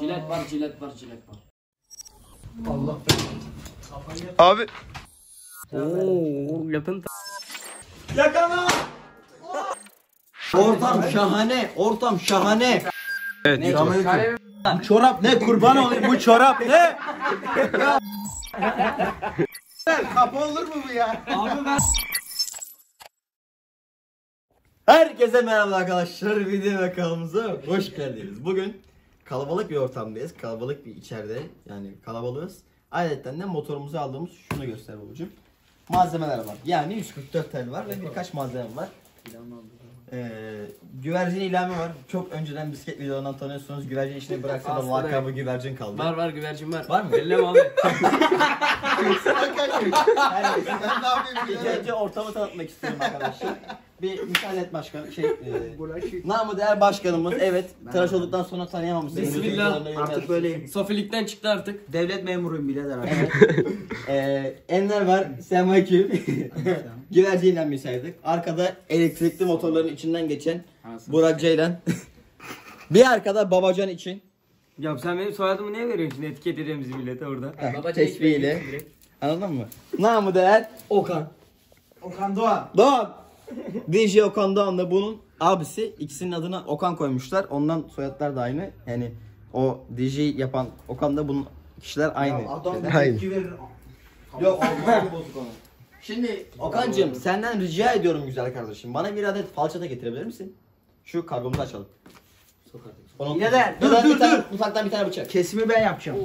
Jilet var, jilet var, jilet var. Abi Oo, yakın Ortam şahane. Ortam şahane. evet. Bu çorap ne kurban olayım bu çorap ne? Kapı olur mu bu ya? Abi ben... Herkese merhaba arkadaşlar. Video ve kanalımıza hoş geldiniz. Bugün kalabalık bir ortamdayız. Kalabalık bir içeride. Yani kalabalığız. Ayrıca de motorumuzu aldığımız şunu göster babacığım. Malzemeler var. Yani 144 tel var ve birkaç malzeme var. Ee, güvercin ilhamı var. Çok önceden bisiklet videolarından tanıyorsunuz. Güvercin işini bıraksa da lakabı güvercin kaldı. Var var güvercin var. Var mı? Ellem abi. İlk önce ortamı tanıtmak istiyorum arkadaşlar. Bir müsaade et başkan. Şey, e, namı değer başkanımız. Evet. Tıraş olduktan sonra tanıyamamışsınız. Bismillah. Artık böyleyim. Sofilikten çıktı artık. Devlet memuruyum birader abi. Ee, Enver var. Selamünaleyküm. Güverciyle müsaitik. Arkada elektrikli motorların içinden geçen Burak Ceylan. bir arkada Babacan için. ya sen benim soyadımı niye veriyorsun? Etiket ediyorum bizi millete orada. Babacan Tesbihiyle. Anladın mı? Namı değer Okan. Okan Doğan. Doğan. DJ Okan Doğan da bunun abisi. İkisinin adına Okan koymuşlar. Ondan soyadlar da aynı. Yani o DJ yapan Okan da bunun kişiler aynı. Hayır. verir. Yok bozuk onu. Şimdi Okan'cığım senden rica ediyorum güzel kardeşim. Bana bir adet falçata getirebilir misin? Şu kargomuzu açalım. Onu... Birader, dur dur, dur dur, dur. Mutfaktan bir tane bıçak. Kesimi ben yapacağım.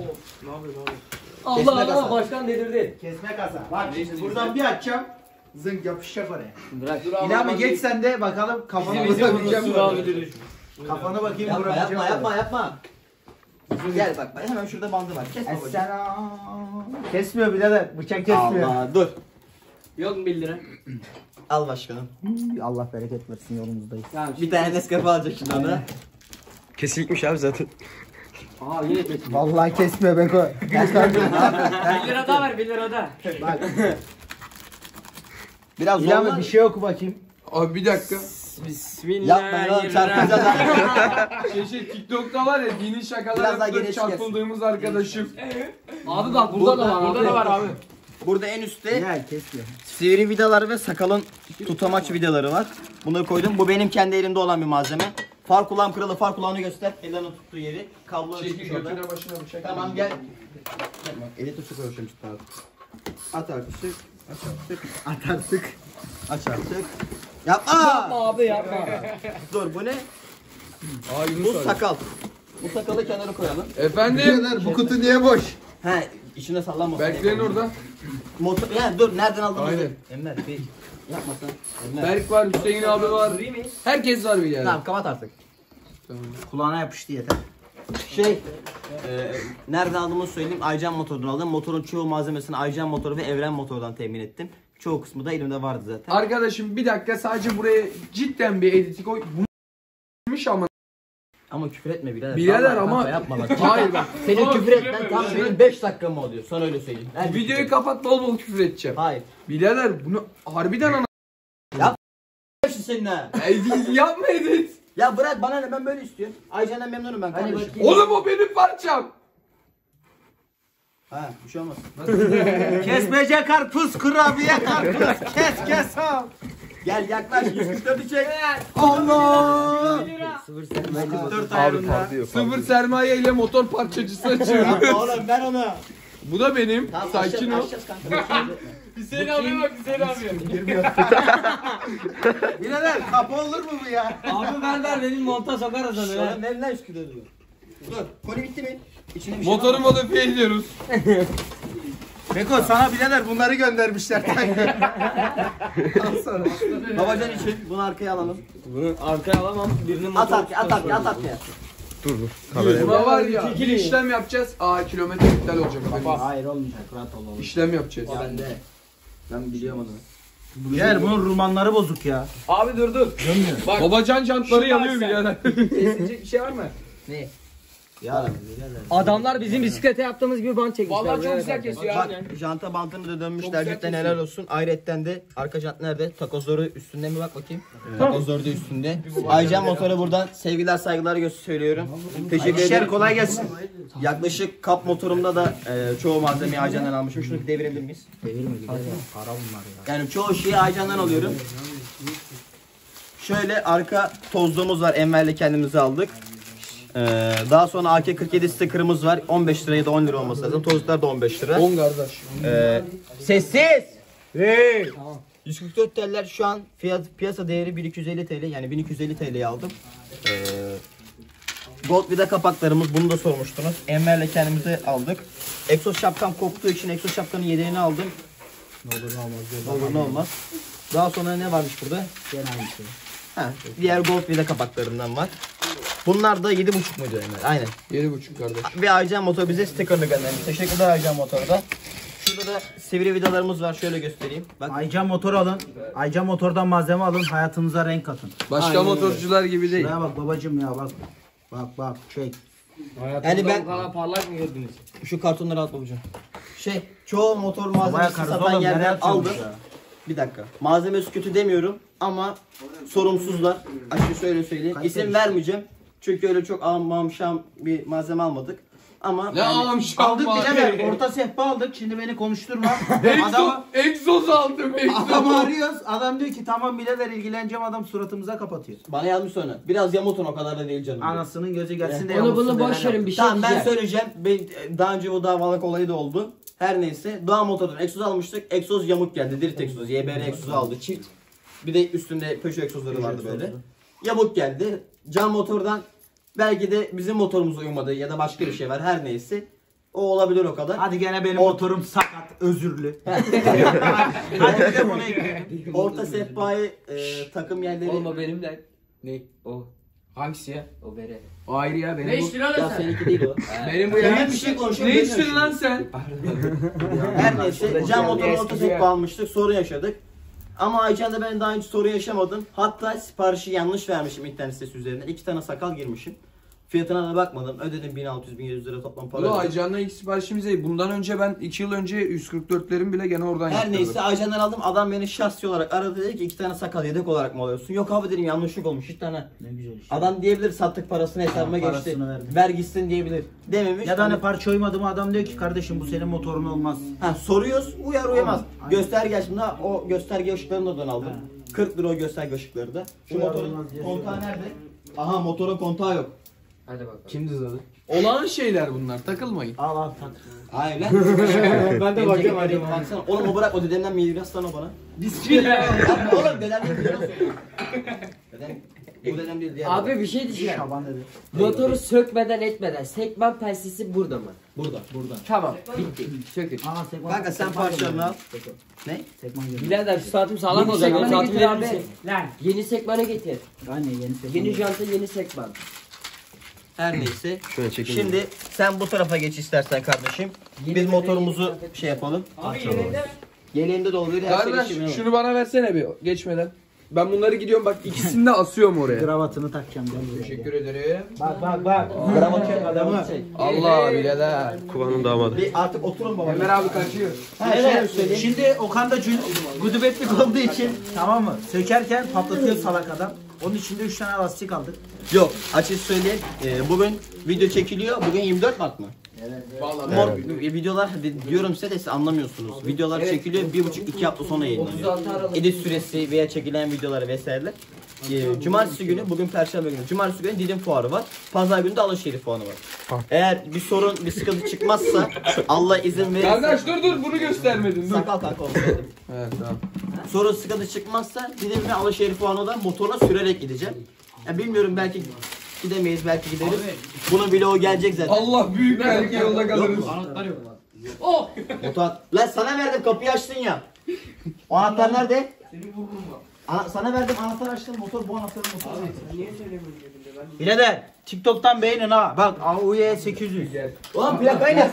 Kesme Allah kasa. Allah başkan dedirdi. Kesme kasa. Bak şimdi buradan bir açacağım. Zınk yapışacak oraya. Bırak. Dur İlhami geç sen de bakalım kafanı vurabileceğim mi? Kafanı bakayım Yapma yapma mi? yapma yapma. Gel bak bak hemen şurada bandı var. Kes babacığım. Esselam. Kesmiyor birader. Bıçak kesmiyor. Allah dur. Yok mu 1 lira? Al başkanım. Allah bereket versin yolumuzdayız. Tamam. Bir tane Nescafe alacak şimdi ona. Kesikmiş abi zaten. Aa yine kesin. Vallahi kesmiyor Beko. Kes kardeşim. 1 lira daha ver 1 lira daha. Bak Biraz zorlan. bir şey oku bakayım. Abi bir dakika. Yapmayın oğlum. Şey şey TikTok'ta var ya dini şakalar Biraz daha yapıp çarpıldığımız arkadaşım. Abi bak burada, da var. Burada da var abi. Burada en üstte Ya kesmiyor. sivri vidaları ve sakalın tutamaç vidaları var. Bunları koydum. Bu benim kendi elimde olan bir malzeme. Far kulağım kırıldı. Far kulağını göster. Ellerini tuttuğu yeri. Kablo Çekil çıkmış orada. götüne başına bıçak. Tamam gel. Bak, Eli tuşu koymuşum işte abi. At artık. Aç artık. At artık. Aç artık. Yapma. Abi yapma. Dur bu ne? Aa Bu abi. sakal. Bu sakalı kenara koyalım. Efendim. bu kutu niye boş? He içine sallanmasın. Berklerin orada. Motor, ya dur nereden aldın? Aynen. Enver bir yapmasan. Enver. Berk var, Hüseyin abi var. Herkes var bir yerde. Tamam kapat artık. Tamam. Kulağına yapıştı yeter. Şey, e, nereden aldığımı söyleyeyim. Aycan motordan aldım. Motorun çoğu malzemesini Aycan motoru ve Evren motordan temin ettim. Çoğu kısmı da elimde vardı zaten. Arkadaşım bir dakika sadece buraya cidden bir editi koy. Bu ama. Ama küfür etme birader. Birader Vallahi ama- kanka yapma bak. Hayır bak. Senin küfür etmen tam benim 5 dakika mı oluyor? Sana öyle söyleyeyim. Her Videoyu küfür. kapat bol bol küfür edeceğim. Hayır. Birader bunu harbiden ana. Şu seninle. Ey, Yapma edit. Ya bırak bana ne ben böyle istiyorum. Aycan'dan memnunum ben kardeşim. bakayım. Oğlum o benim parçam. Ha bir şey olmaz. Kesmece karpuz kurabiye karpuz. kes kes al. Gel yaklaş 144'ü çek. Allah. 144 Abi parlıyor. parlıyor. Sıfır sermaye ile motor parçacısı açıyorum. Oğlum ben onu. Bu da benim. Tamam Sakin ol. kanka. Hüseyin abi bak Hüseyin abi. Birader kapı olur mu bu ya? Abi ben der benim monta sokarız onu. ya. Oğlum nereden üsküde diyor. Dur. Koli bitti mi? İçine bir şey Motoru modifiye ediyoruz. Beko sana birader bunları göndermişler. Al sana. Babacan için bunu arkaya alalım. Bunu arkaya alamam. Birinin At motoru arkaya at arkaya at arkaya. Dur dur. Kameraya. Buna var ya bir işlem yapacağız. Aa kilometre iptal olacak. Hayır olmayacak rahat ol oğlum. İşlem yapacağız. O bende. Ben biliyorum onu. Gel bunun rumanları bozuk ya. Abi dur dur. Babacan jantları yanıyor birader. Kesilecek bir şey var mı? Ne? Ya Adamlar bizim bisiklete yaptığımız gibi bant çekmişler. Vallahi çok güzel kesiyor Bak abi. janta bantını da dönmüşler cidden helal olsun. Ayrıca de arka jant nerede? Takozları üstünde mi bak bakayım. Takozları da üstünde. Ayrıca motora buradan sevgiler saygılar söylüyorum. Teşekkür ederim. kolay gelsin. Yaklaşık kap motorumda da e, çoğu malzemeyi Aycan'dan almışım. Şunu bir devirebilir miyiz? Yani çoğu şeyi Aycan'dan alıyorum. Şöyle arka tozluğumuz var. Enver'le kendimize aldık. Ee, daha sonra AK-47 sticker'ımız var. 15 lira ya da 10 lira olması lazım. Tozluklar da 15 lira. 10 kardeş. Ee, sessiz. Hey. 144 TL'ler şu an fiyat piyasa değeri 1250 TL yani 1250 TL'ye aldım. Ee, Gold vida kapaklarımız bunu da sormuştunuz. Enver'le kendimize aldık. Egzoz şapkam koptuğu için egzoz şapkanın yedeğini aldım. Ne olur ne olmaz. Ne olur ne olmaz. Daha sonra ne varmış burada? Gene aynı şey. Ha, diğer gold vida kapaklarından var. Bunlar da 7,5 muydu Enver? Aynen. 7,5 kardeş. Ve Aycan Motor bize sticker'ını göndermiş. Teşekkürler Aycan Motor'da. Şurada da sivri vidalarımız var. Şöyle göstereyim. Bak Aycan motor alın. Aycan motordan malzeme alın. Hayatınıza renk katın. Başka Aynen öyle. motorcular gibi değil. Şuraya bak babacım ya bak. Bak bak çek. Yani ben- bu kadar parlak mı gördünüz? şu kartonları at babacığım. Şey çoğu motor malzemesi satan yerden aldım. ya? Bir dakika. Malzemesi kötü demiyorum ama sorumsuzlar. Açık şöyle söyleyeyim. İsim vermeyeceğim. Çünkü öyle çok am mam şam bir malzeme almadık. Ama Ne yani- amşam Aldık var. birader. Orta sehpa aldık. Şimdi beni konuşturma. Egzoz, Adamı, egzoz aldım egzoz. arıyoruz. Adam diyor ki tamam birader ilgileneceğim. Adam suratımıza kapatıyor. bana yazmış sonra. Biraz yamutun o kadar da değil canım. diyor. Anasının gözü gelsin de Onu yamulsun bunu boş verin bir şey Tamam ben diyeceğim. söyleyeceğim. Ben, daha önce bu davalık olayı da oldu. Her neyse. Doğa motordan egzoz almıştık. Egzoz yamuk geldi. Dirt egzoz. YBR egzozu aldı. Çift. Bir de üstünde Peugeot egzozları vardı böyle. Yamuk geldi. Cam motordan belki de bizim motorumuz uyumadı ya da başka bir şey var. Her neyse. O olabilir o kadar. Hadi gene benim motorum sakat, özürlü. Hadi bir de bunu ekleyelim. Orta sehpayı e, takım yerleri. Oğlum o benim de. Ne? O. Hangisi ya? O bere. O ayrı ya benim Ne bu. içtin oğlum Ya sen? seninki değil o. Benim bu ya. bir şey konuşuyorum. Ne içtin lan sen? Her neyse cam motoru Eski bir almıştık sorun yaşadık. Ama Aycan'da ben daha önce sorun yaşamadım. Hatta siparişi yanlış vermişim internet sitesi üzerinden. İki tane sakal girmişim. Fiyatına da bakmadım. Ödedim 1600-1700 lira toplam para. Bu ödedim. İlk siparişimiz değil. Bundan önce ben 2 yıl önce 144'lerim bile gene oradan Her yaptırdım. neyse Aycan'dan aldım. Adam beni şahsi olarak aradı dedi ki iki tane sakal yedek olarak mı alıyorsun? Yok abi dedim yanlışlık olmuş iki tane. Ne güzel iş. Adam diyebilir sattık parasını hesabıma Ha, geçti. parasını verdim. Ver gitsin diyebilir. Dememiş. Ya da hani parça uymadı mı adam diyor ki kardeşim bu senin motorun olmaz. Ha, soruyoruz uyar uyamaz. Aynen. Gösterge açımda o gösterge ışıklarını oradan aldım. 40 lira o gösterge ışıkları da. Şu Uyar motorun diye kontağı söylüyorum. nerede? Aha motorun kontağı yok. Hadi bakalım. Kim dızladı? Olağan şeyler bunlar. Takılmayın. Al al tak. Hayır lan. ben de bakıyorum hadi. Baksana. Oğlum o bırak o dedemden miras sana bana. Bismillah. Oğlum dedem değil miras. Dedem bu dedem değil diğer. Abi bir şey diyeceğim. Şaban dedi. Motoru sökmeden etmeden sekman pensisi burada mı? burada burada. Tamam bitti. Sökün. Aa sekman. Kanka sen parçalarını al. Ne? Sekman geliyor. Birader şu saatim sağlam Yeni olacak. O sekmanı getir abi. Lan. Yeni sekmanı getir. Aynen yeni sekman. Yeni janta yeni sekman. Her neyse. Şöyle çekeyim. Şimdi sen bu tarafa geç istersen kardeşim. Biz motorumuzu şey yapalım. Abi Yeleğinde de oluyor. Her şey Kardeş şunu bana versene bir geçmeden. Ben bunları gidiyorum bak ikisini de asıyorum oraya. Kravatını takacağım. buraya. Teşekkür ederim. Bak bak bak. Kravat yok adamı. Allah birader. Kuvanın damadı. Bir artık oturun baba. Ömer abi kaçıyor. Ha, Evet. söyleyeyim. Şimdi Okan da gudubetlik olduğu için tamam mı? Sökerken patlatıyor salak adam. Onun içinde 3 tane lastik aldık. Yok açık söyleyeyim. Ee, bugün video çekiliyor. Bugün 24 Mart mı? Vallahi Mor, videolar di- diyorum size de siz anlamıyorsunuz. Videolar çekiliyor bir buçuk iki hafta sonra yayınlanıyor. 36 Aralık. Edit süresi veya çekilen videoları vesaireler. Ee, Cumartesi günü, bugün Perşembe günü. Cumartesi günü Didim Fuarı var. Pazar günü de Alışveriş Fuarı var. Eğer bir sorun, bir sıkıntı çıkmazsa Allah izin verirse... Kardeş dur dur bunu göstermedin dur. Sakal kanka olsun dedim. Evet tamam. Sorun sıkıntı çıkmazsa Didim ve Alışveriş Fuarı'na da motorla sürerek gideceğim. Ya bilmiyorum belki gidemeyiz, belki gideriz. Bunun vlogu gelecek zaten. Allah büyük belki yolda kalırız. Motor... Lan sana verdim kapıyı açtın ya. O anahtar nerede? Ana, sana verdim anahtar açtın motor bu anahtarın motoru. Birader TikTok'tan beğenin ha. Bak AUE 800. Ulan plakayı ne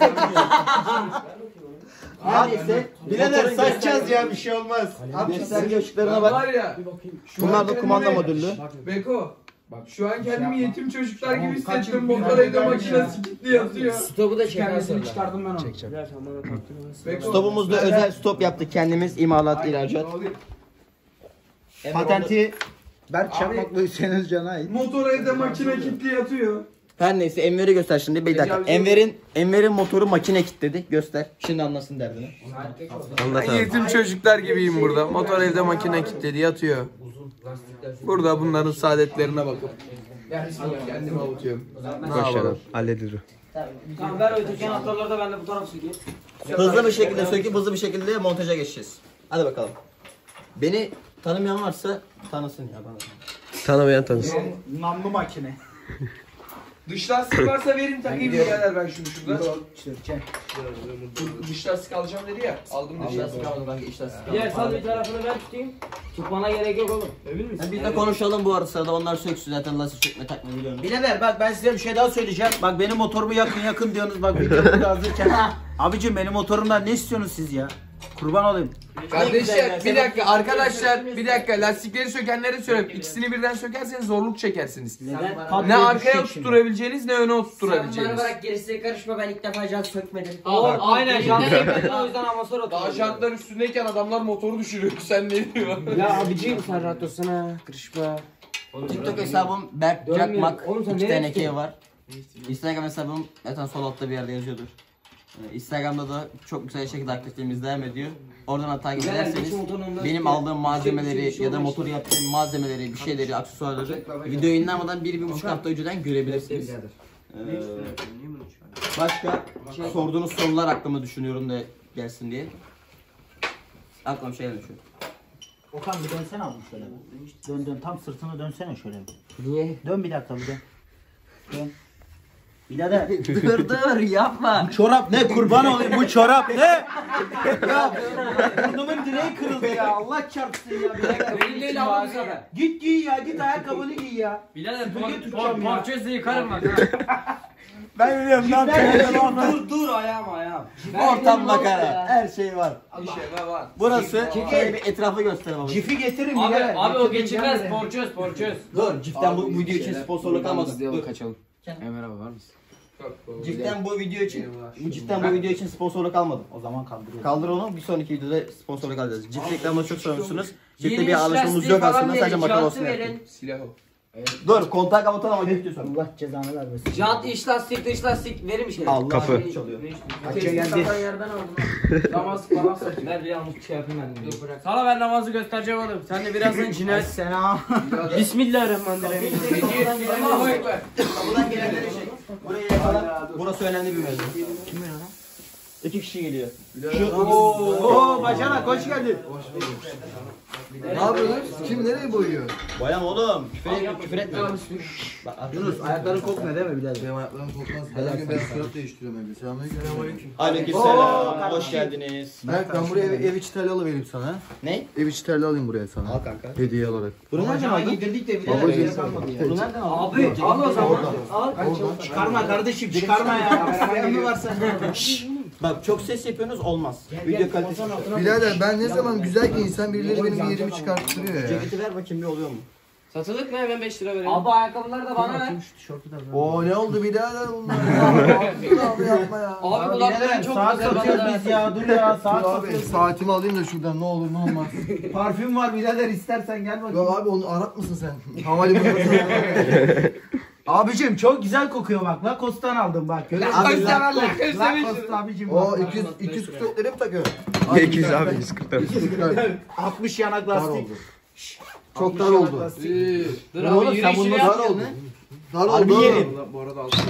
Her neyse. Birader gösterge- ya bir şey olmaz. Gösterge ışıklarına bak. Var ya. şu Bunlar da kumanda modüllü. Beko. Bak şu an kendimi yetim çocuklar Tamam, gibi kaç hissettim. yıl Motor bir evde tane makine gelmiş sikitli yatıyor. Stopu da çeker Kendisini sonra. çıkardım ben onu. Çekeceğim. Beko. Stopumuzda özel stop yaptık kendimiz. imalat, ihracat. Patenti Berk Çakmaklı Hüseyin Özcan'a ait. Motor evde makine kilitli yatıyor. Her neyse Enver'i göster şimdi. Bir dakika. Enver'in Enver'in motoru makine kilitledi. Göster. Şimdi anlasın derdini. Anlat Ben abi. yetim çocuklar gibiyim burada. Motor evde makine kilitledi yatıyor. Burada bunların saadetlerine bakıp kendimi avutuyorum. Ne yapalım? Halledilir o. Tamam ver öteki anahtarları da ben de bu tarafa sökeyim. Hızlı bir şekilde söküp hızlı bir şekilde montaja geçeceğiz. Hadi bakalım. Beni tanımayan varsa tanısın ya bana. Tanımayan tanısın. Namlu makine. Dış lastik varsa verin takayım birader ben şunu şurada. Sürçen. Dış lastik alacağım dedi ya. Aldım dış lastik. Diğer sal bir tarafını ben tutayım. Tutmana gerek yok oğlum. Emin misin? Yani biz de konuşalım bu arada sırada onlar söksün zaten lastik sökme takma biliyorum. Birader bak ben size bir şey daha söyleyeceğim. Bak benim motorumu yakın yakın diyorsunuz. Bak video burada hazırken. Abicim benim motorumdan ne istiyorsunuz siz ya? Kurban olayım. Kardeşler bir dakika arkadaşlar bir dakika lastikleri sökenlere söyleyeyim. İkisini birden sökerseniz zorluk çekersiniz. Neden? Ne arkaya düşecek şimdi. oturtabileceğiniz ne öne Sen bana oturtabileceğiniz. bırak gerisine karışma ben ilk defa jant sökmedim. Bak. aynen jant sökmedim o yüzden amasör Daha oturuyorum. jantlar üstündeyken adamlar motoru düşürüyor. Sen ne diyorsun? Ya abicim sen rahat olsana. Kırışma. TikTok hesabım Berk Dönmüyor. Cakmak. Oğlum sen İki nereye tane K var. Instagram hesabım zaten sol altta bir yerde yazıyordur. Ee, Instagram'da da çok güzel şekilde aktifliğimiz devam ediyor. Oradan da takip ederseniz benim aldığım malzemeleri şey ya da motor yaptığım malzemeleri, bir şeyleri, aksesuarları video yayınlanmadan bir, bir buçuk hafta önceden görebilirsiniz. Ee, başka sorduğunuz sorular hakkında düşünüyorum da gelsin diye. Aklıma şey gelmiş. Okan bir dönsene abi şöyle. Dön dön tam sırtını dönsene şöyle. Niye? Dön bir dakika bir dön. Dön. Birader. dur dur yapma. çorap ne kurban olayım bu çorap ne? ya burnumun direği kırıldı ya Allah çarpsın ya. Dakika. Benim değil abi bu. Git giy ya git ayakkabını giy ya. Birader ya. parçası yıkarım bak. Ben biliyorum lan. dur dur ayağım ayağım. Ortam makara. Her şey var. Bir şey var. Burası şöyle bir etrafı gösterelim abi. Cifi getirin Abi, birader. abi o gel porçöz porçöz. Dur, Ciften bu video için sponsorluk almasın. Dur. kaçalım. Abi var mısın? Ciften bu video için bu Ciften bu video için sponsorluk almadım. O zaman kaldırıyorum. Kaldır onu bir sonraki videoda sponsorluk alacağız. Cift reklamını çok sormuşsunuz. Cifte Yeni bir lastiği yok aslında sadece makara olsun. Silah o. Dur kontak kapatalım ama ne diyorsun? Allah cezanı vermesin. Jant iç lastik dış lastik verir mi şey? Allah Kapı. kapı çalıyor. Kaçça geldi? Yerden aldım. Namaz falan satıyor. Ben bir yanlış şey yapayım ben. Dur bırak. Sana ben namazı göstereceğim oğlum. Sen de birazdan cinayet. Selam. Bismillahirrahmanirrahim. Kapıdan gelenleri çek. Buraya. Burası önemli bir mevzu. Kim lan? İki kişi geliyor. Oo bacanak hoş geldin. Ne yapıyorlar? Kim nereye boyuyor? Bayan oğlum. Küfür etme. Küfür etme. Bak, Yunus ayakların kokmuyor değil mi birader? Benim ayaklarım kokmaz. Her gün ben surat değiştiriyorum evde. Selamünaleyküm. Aleykümselam. Hoş geldiniz. Berk ben buraya ev, ev içi terli alıvereyim sana. Ne? Ev içi terli alayım buraya sana. Al kanka. Hediye olarak. Bunu nereden aldın? Yedirdik de Babacığım. Bunu nereden aldın? Abi al o zaman. Al. Çıkarma kardeşim çıkarma ya. Kameraman mı var sende? Bak çok ses yapıyorsunuz olmaz. Video kalitesi. Birader ben ne zaman güzel giyinsen birileri benim bir yerimi çıkarttırıyor ya. Ceketi ver bakayım bir oluyor mu? Satılık mı? Ben 5 lira vereyim. Abi ayakkabıları da bana ver. Oo ne oldu birader bunlar ya? Abi yapma ya. Abi kulakların çok Saat güzel bana satıyoruz biz ya dur ya saat satıyoruz. saatimi alayım da şuradan ne olur ne olmaz. Parfüm var birader istersen gel bakayım. Yok abi onu Arap mısın sen? Havalimanı Abicim çok güzel kokuyor bak. Lacoste'tan aldım bak. Görüyor musun? Abi sen Allah Lacoste abicim O bak. 200 200 küsürleri mi takıyor? Ne 200 abi 140 tane. 240 60 yanak lastik. Çok 60 dar oldu. Dur abi sen yürüyüşünü yap. Dar oldu. Dar Harbi oldu. yerim. Bu arada altına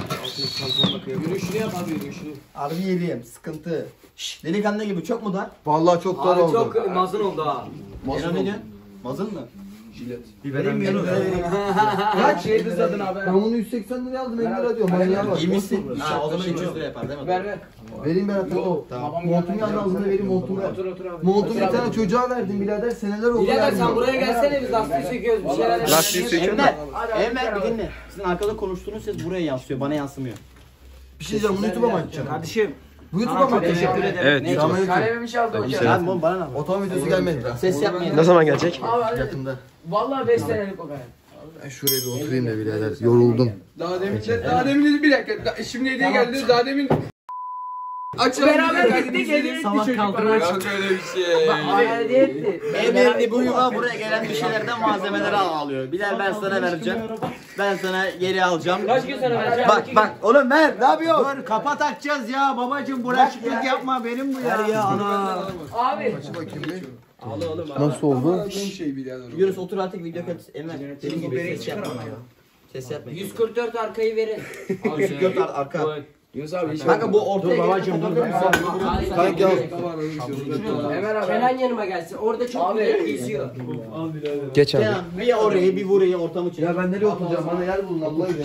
altına bakıyor. Yürüyüşünü yap abi yürüyüşünü. Harbi yerim. Sıkıntı. Şşş delikanlı gibi çok mu dar? Vallahi çok dar Abi oldu. çok mazın oldu ha. Diyorsun? Mazın mı? Jilet. Vereyim Yunus. Kaç şey kızladın abi? Ben bunu 180 liraya aldım 50 lira diyor. Manyağa bak. İyi misin? Ha, o zaman 200 lira yapar değil mi? Ver ver. Vereyim ben hatta o. Montumu yanına ağzına vereyim montumu ver. Otur otur abi. Montumu bir tane çocuğa verdim birader seneler oldu Birader sen buraya gelsene biz lastiği söküyoruz bir şeyler. Lastiği. Enver. Enver bir dinle. Sizin arkada konuştuğunuz ses buraya yansıyor. Bana yansımıyor. Bir şey diyeceğim bunu YouTube'a mı açacağım? Kardeşim Bu YouTube'a mı teşekkür ederim. Evet. Ne- YouTube. Kalemimi çaldı hocam. Selam. Abi oğlum bana ne? Otomobil videosu gelmedi daha. Ses yapmayın. Ne zaman gelecek? Yakında. Vallahi 5 senelik o kadar. Ben şuraya bir oturayım da birader. Yoruldum. Daha demin de, daha demin de bir dakika. Da, şimdi hediye geldi. Daha demin Açalım. Beraber gittik, hediye etti Sabah çocuk bana. Yok öyle bir şey. Hediye etti. Emir bu yuva buraya gelen bir şeylerden malzemeleri al- alıyor. Bilal ben sana vereceğim. Ben sana geri alacağım. Kaç gün sonra vereceğim? Bak bak oğlum ver ne yapıyorsun? Dur kapat açacağız ya babacım bulaşıklık yapma benim bu ya. ya ana. Abi. Nasıl oldu? Aldığım şey birader. o. Yunus otur artık video kayıt. Emre dediğim gibi ses yapma. Ses yapma. 144 arkayı verin. Gök ar- arka. Yunus abi hiç Kanka bu ortaya babacım dur. Kanka Ömer abi. Kenan yanıma gelsin. Orada çok güzel geziyor. Geç abi. Bir orayı bir burayı ortamı çek. Ya ben nereye oturacağım? Bana yer bulun Allah için.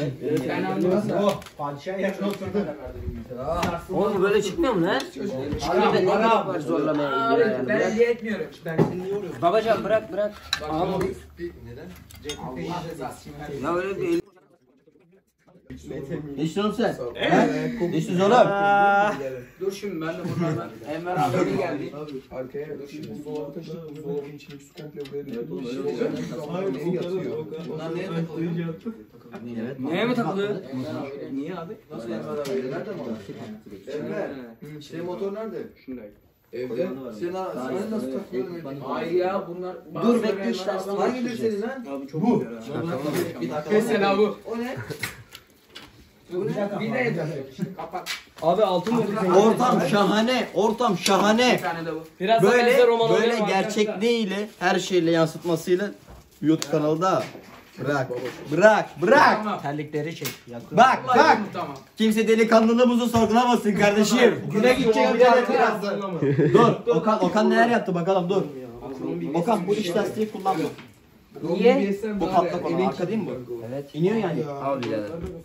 Oğlum böyle çıkmıyor mu lan? Çıkıyor da ne kadar zorlamaya gidiyor. Ben hediye etmiyorum. Ben seni yoruyorum. Babacan bırak bırak. Abi. Ya öyle bir Ne istiyorsun sen? Ne istiyorsun oğlum? dur şimdi ben de bunlardan. Enver abi geldi. Arkaya dur şimdi buzdolabı taşıdık. Buzdolabının içindeki su komple buraya döküldü. Neye yatıyor? Bunlar neye takılıyor? Neye mi takılıyor? Niye abi? Nasıl Enver abi? Nerede mi Enver. Senin motor nerede? Şundaydı. Evde. Sen sen nasıl takılıyorsun? Ay ya bunlar. Dur bekle işte aslında. Hangileri senin lan? Bu. Mesela bu. O ne? Bir de. Kapat. Abi altın mı? Ortam şahane. Ortam şahane. Bir tane de bu. Biraz Böyle böyle gerçekliğiyle her şeyle yansıtmasıyla YouTube kanalda bırak bırak bırak Terlikleri çek. bak bak Tamam. kimse delikanlılığımızı sorgulamasın kardeşim güne gideceğim dur Okan Okan neler yaptı bakalım dur Okan bu iç lastiği kullanma Niye? bu patlak olan arka değil mi bu? Evet iniyor yani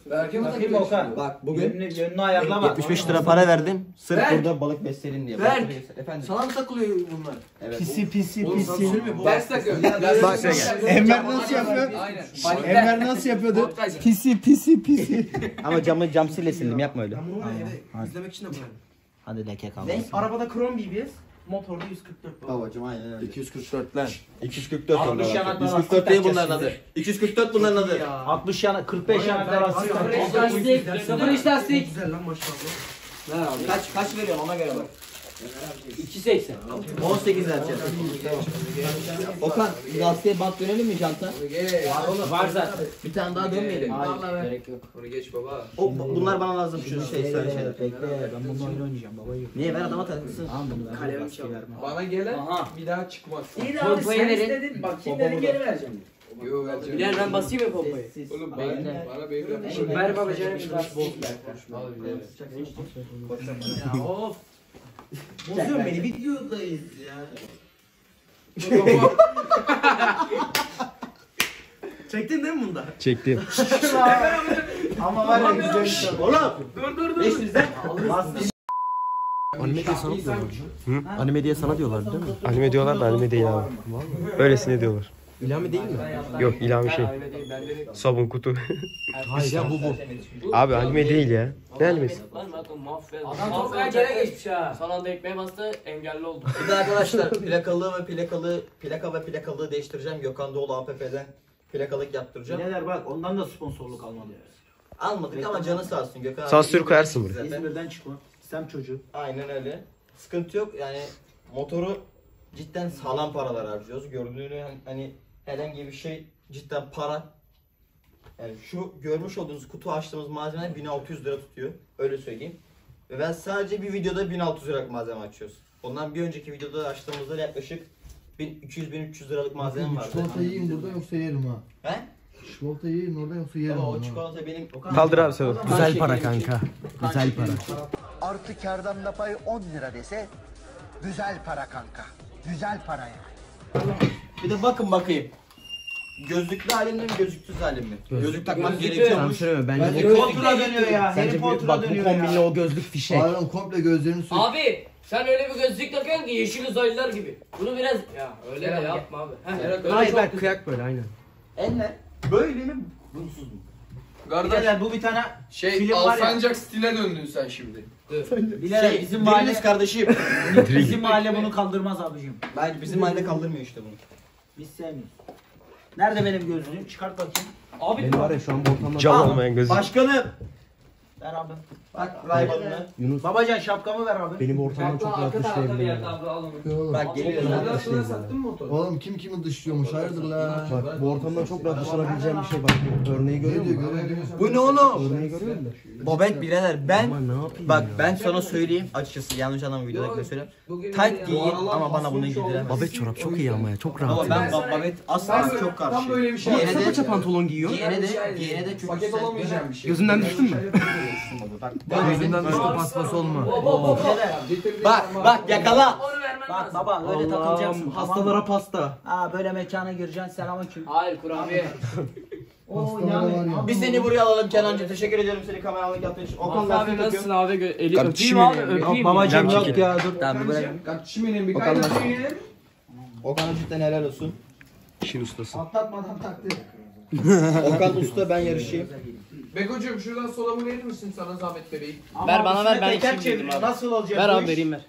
Belki mi Bakayım mı Okan? bak bugün Yönünü, yönünü ayarlama. 75 lira para verdim sırf Ver. burada balık besleyelim diye Ver. efendim Sana mı takılıyor bunlar? evet Pisi pisi Oğlum sana söyleyeyim mi? Ders takıyor. Bak, Enver nasıl yapıyor? Aynen. Enver nasıl yapıyordu? Pisi pisi pisi. ama camı cam sile sildim yapma öyle İzlemek için de bu. hadi leke kalmasın Arabada krom BBS, motorda 144. Babacım aynen öyle 244 lan. 244 60 onlar. yanaklar 244 lastik değil bunların adı. 244 bunların adı. 60 yana 45 yanaklar lastik. Sıfır iç lastik. Sıfır iç lastik. Güzel lan maşallah. Kaç kaç veriyorsun ona göre bak. 2.80. 18 vereceğim. Okan lastiğe bant dönelim mi janta? Var zaten. Bir tane daha dönmeyelim. Hayır. Gerek yok. Onu geç baba. O, bunlar bana lazım şu şey söyle şeyler. Bekle ben bununla oyun oynayacağım babacım. Niye ver adama takılsın. Tamam bunu ver. Kalemi çal. verme. Bana gelen Aha. bir daha çıkmaz. İyi de abi sen istedin. Bakayım dedim geri vereceğim. Yo. Bilal ben basayım mı pompayı? Oğlum bana, bana benim lafım. Şimdi ver lastik. Ya of. Bozuyor beni videodayız ya. Çektin değil mi bunda? Çektim. Ama var ya güzel bir şey. Oğlum. Dur dur dur. 500 'den. Anime diye sana diyorlar. Anime diye sana diyorlar değil mi? Anime diyorlar da anime değil abi. Öylesine diyorlar. İlhami değil mi? Yok ilhami şey. Sabun kutu. Hayır ya bu bu. abi anime değil ya. Bakın mahvet. Adam çok acele geçmiş ha. Son anda ekmeğe bastı engelli oldu. Bir de arkadaşlar plakalı ve plakalı plaka ve plakalığı değiştireceğim. Gökhan Doğulu APP'den plakalık yaptıracağım. Neler bak ondan da sponsorluk almadı. Almadık ama canı sağ olsun Gökhan. abi. Sansür koyarsın buraya. Zaten. İzmir'den çıkma. Sem çocuğu. Aynen öyle. Sıkıntı yok yani motoru cidden sağlam paralar harcıyoruz. Gördüğünü hani, hani herhangi bir şey cidden para. Yani şu görmüş olduğunuz kutu açtığımız malzeme 1600 lira tutuyor. Öyle söyleyeyim. Ve ben sadece bir videoda 1600 liralık malzeme açıyoruz. Ondan bir önceki videoda açtığımızda yaklaşık 1200-1300 liralık malzeme vardı. Çikolata yiyin burada yoksa yerim ha. He? Çikolata yiyin orada yoksa yerim. Ama o çikolata benim... Kaldır abi sen onu. Güzel para kanka. Güzel para. Artı kardan da pay 10 lira dese güzel para kanka. Güzel para yani. Bir de bakın bakayım. Gözlüklü halim mi gözlüksüz halim mi? Gözlük takmam Gözlüklü. gerekiyormuş. Bence Harry Potter'a dönüyor ya. Harry Potter'a dönüyor ya. o gözlük fişek. Adam komple gözlerini sür. Abi sen öyle bir gözlük takıyorsun ki yeşil uzaylılar gibi. Bunu biraz ya öyle de yapma abi. Heh, Hayır ben kıyak böyle aynen. Enler böyle mi? Bunsuz mu? Kardeş Bilader bu bir tane şey film var ya. Alsancak stile döndün sen şimdi. Bilader Şey, bizim mahalle biriniz kardeşim. bizim mahalle bunu kaldırmaz abicim. Bence bizim mahalle kaldırmıyor işte bunu. Biz sevmiyoruz. Nerede benim gözlüğüm? Çıkart bakayım. Benim var ya şu an bu ortamda Cam cam olmayan gözüm. Başkanım. Ver abi. Bak Rayban'ını. Yunus Babacan şapkamı ver abi. benim ortamdan çok rahat düşleyebilirim. Bak geliyor. Oğlum kim kimi dışlıyormuş hayırdır la? Bak bu ortamdan çok rahat dışarabileceğim bir şey bak. Örneği görüyor musun? Bu ne oğlum? Örneği görüyor musun? Babet birader ben Ama ne yapayım bak ya? ben sana söyleyeyim açıkçası yanlış anlama videoda söyleyeyim. Tight giyin ama bana bunu giydiremez. Babet çorap çok iyi ama ya çok Baba rahat. ben ba- Babet asla çok Tam karşıyım. böyle bir şey. De, Paça pantolon giyiyor. giyene de, giyene de çok Paket olamayacağım bir şey. Gözünden düştün mü? Bak, Gözünden düştü paspas olma. bak, bak yakala. Bak baba öyle takılacaksın. Hastalara pasta. Ha böyle mekana gireceksin selamünaleyküm. Hayır kurabiye. Oo yani. Biz seni buraya alalım Kenancı. Teşekkür ediyorum seni kameralık yaptığın için. Okan Abi lastik nasılsın abi? Gö- Eli öpeyim abi öpeyim. Babacım yok ya dur. Tamam bırak. Bir Bakalım kaynağı nasıl? yiyelim. Okan cidden helal olsun. İşin ustası. Atlatmadan taktı. Okan usta ben yarışayım. Bekocuğum şuradan solamı verir misin sana zahmet bebeğim? Ver bana ver ben teker çeviriyor. abi. Nasıl olacak Ver bu abi iş? vereyim ver.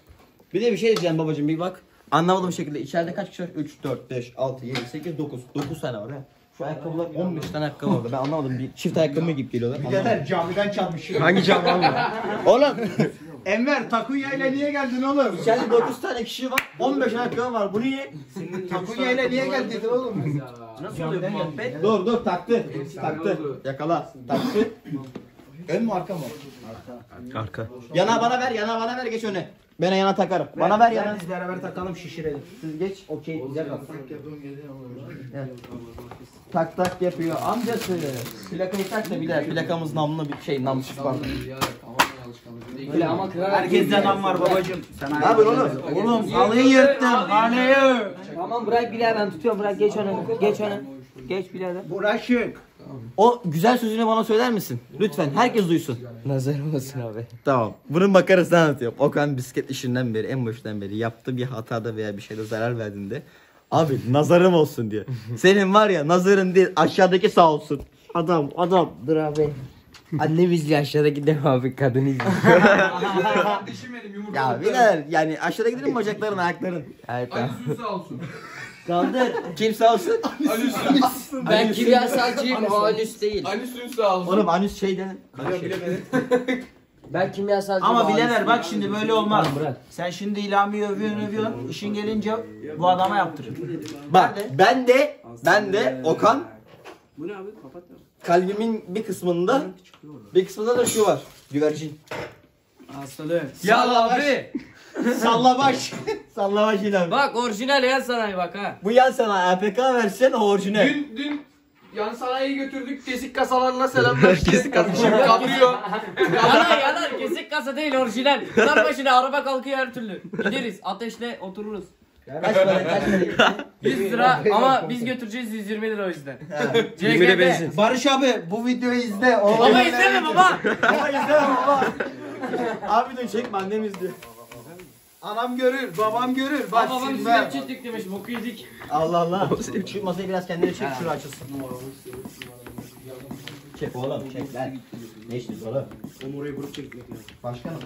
Bir de bir şey diyeceğim babacığım bir bak. Anlamadığım şekilde içeride kaç kişi var? 3, 4, 5, 6, 7, 8, 9. 9 tane var ha. Şu ayakkabılar 15 tane ayakkabı var. Ben anlamadım. Bir çift ayakkabı mı giyip geliyorlar? Anlamadım. camiden çalmışım. Hangi cam abi? Oğlum Enver Takunya ile niye geldin oğlum? içeride 9 tane kişi var. 15 ayakkabı var. Bu niye? Takunya ile niye geldin oğlum? Nasıl oluyor bu muhabbet? Dur dur taktı. Taktı. Yakala. Taktı. Ön mü arka mı? Arka. Yana bana ver, yana bana ver geç öne. Ben yana takarım. Bana ver yana. Biz beraber takalım şişirelim. Siz geç. Okey güzel bak. Tak tak yapıyor. Amcası. Plakayı tak da bir de plakamız namlı bir şey namsız var. Öyle ama kırar. Herkeste nam var babacım. Sen Ne yapıyorsun oğlum? Oğlum halıyı yırttın halıyı. Tamam bırak birader ben tutuyorum bırak geç öne. Geç öne. Geç birader. Bulaşık. O güzel sözünü bana söyler misin? Lütfen herkes duysun. Nazar olsun abi. Tamam. Bunun makarasını anlatıyorum. Okan bisiklet işinden beri, en başından beri yaptığı bir hatada veya bir şeyde zarar verdiğinde Abi nazarım olsun diyor. Senin var ya nazarın değil aşağıdaki sağ olsun. Adam adam dur abi. Annem izliyor aşağıdaki dev abi kadın izliyor. Kardeşim benim yumurta. Ya birader yani aşağıda gidelim bacakların ayakların. Evet Ali Süt sağ olsun. Kaldır. Kim sağ olsun? Ali Süt. Ben kimyasalcıyım Halüs değil. Ali Süt sağ olsun. Oğlum anüs şey denen. Ben kimyasalcıyım. Ama bileler değil. bak şimdi böyle olmaz. Tamam, bırak. Sen şimdi ilamiyi övüyorsun övüyorsun. İşin gelince bu adama yaptırıyorsun. Bak ben de ben de Okan Bu ne abi kapat. Kalbimin bir kısmında bir kısmında da şu var. Güvercin. Hastalığı. Ya abi. Salla baş. Salla baş ilan. Bak orijinal yan sanayi bak ha. Bu yan sana APK versen orijinal. Dün dün yan sanayiyi götürdük kesik kasalarla selamlaştık. kesik kasası. Kapıyor. yanar yanar kesik kasa değil orijinal. Bunlar başına araba kalkıyor her türlü. Gideriz ateşle otururuz. Kaç para kaç para? 100 lira ama biz götüreceğiz 120 lira o yüzden. 20 de benzin. Barış abi bu videoyu izle. O Baba izleme baba. Baba izleme baba. Abi de çekme annem izliyor. Anam görür, babam görür. Bak Babam silmem. çektik demiş boku yedik. Allah Allah. Şu masayı biraz kendine çek şurası açılsın. Çek oğlum çek lan. Ne işiniz oğlum? Başkanım.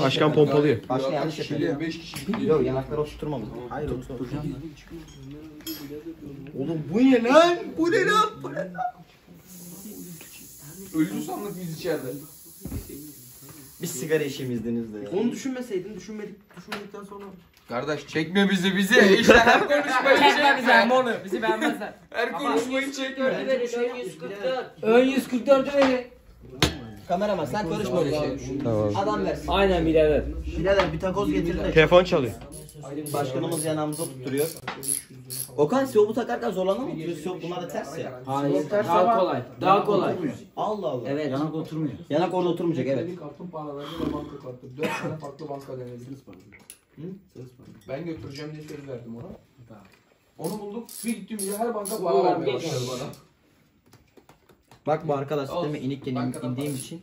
Başkan pompalıyor. Başka yanlış yapıyor. 5 kişi. Yok yanakları oturtmam. Hayır oturtacağım. Oğlum bu ne lan? Bu ne lan? Bu ne lan? Öldü sandık biz içeride. Biz sigara işimizdeniz de ya. Onu düşünmeseydin düşünmedik düşünmedikten sonra. Kardeş çekme bizi bizi. İşte her konuşmayı Çekme bizi çekme. onu. Bizi beğenmezler. Her konuşmayı çekme. Ön 144. Ön 144'ü verin. Kameraman sen karışma öyle şey. Tamam. Adam versin. Aynen birader. Birader bir takoz getir de. Telefon çalıyor. Başkanımız yanağımıza tutturuyor. Okan Siyop'u takarken zorlanır mı? Diyor Siyop bunlar da ters ya. Hayır. Daha kolay. Daha kolay. Allah Allah. Evet. Yanak oturmuyor. Yanak orada oturmayacak evet. Benim kartım paralarını da banka kartı. 4 tane farklı banka Ben götüreceğim diye söz verdim ona. Onu bulduk. Bir gittim ya her banka para vermeye başladı bana. Bak bu arkadaş Olsun. sisteme inikken in, Bankadan indiğim para. için.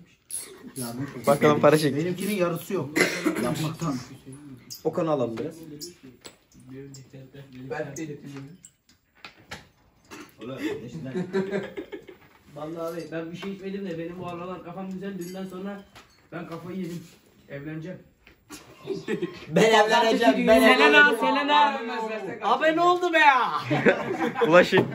Bakalım para çek. Benimkinin yarısı yok. Yapmaktan. Okan'ı alalım biraz. Ben de ileteceğim. Vallahi abi ben bir şey içmedim de benim bu aralar kafam güzel dünden sonra ben kafayı yedim. Evleneceğim. Ben evleneceğim. Ben Selena, evleneceğim. Selena. Abi ne oldu be ya? Ulaşın.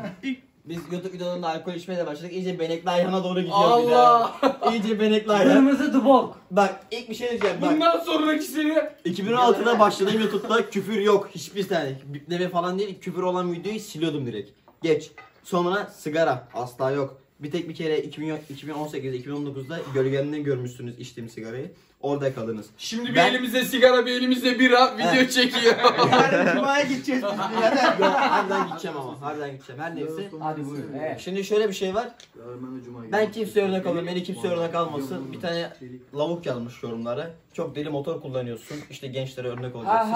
Biz YouTube videolarında alkol içmeye de başladık. İyice benekli ayağına doğru gidiyor Allah! bir de. İyice benekli ayağı. Kırmızı dubok. Bak ilk bir şey diyeceğim bak. Bundan sonraki seni 2016'da başladım YouTube'da küfür yok. Hiçbir tane. Bipleme falan değil. Küfür olan videoyu siliyordum direkt. Geç. Sonra sigara. Asla yok. Bir tek bir kere 2000 2018'de 2019'da gölgemden görmüşsünüz içtiğim sigarayı. Orada kalınız. Şimdi bir Ben- elimizde sigara bir elimizde bira video Evet. çekiyor. Yarın Cuma'ya gideceğiz biz harbiden gideceğim ama. Harbiden gideceğim. Her neyse. Hadi buyur. Evet. Şimdi şöyle bir şey var. Ben kimse örnek alıyorum. Beni kimse örnek almasın. Bir tane lavuk yazmış yorumlara. Çok deli motor kullanıyorsun. İşte gençlere örnek olacaksın.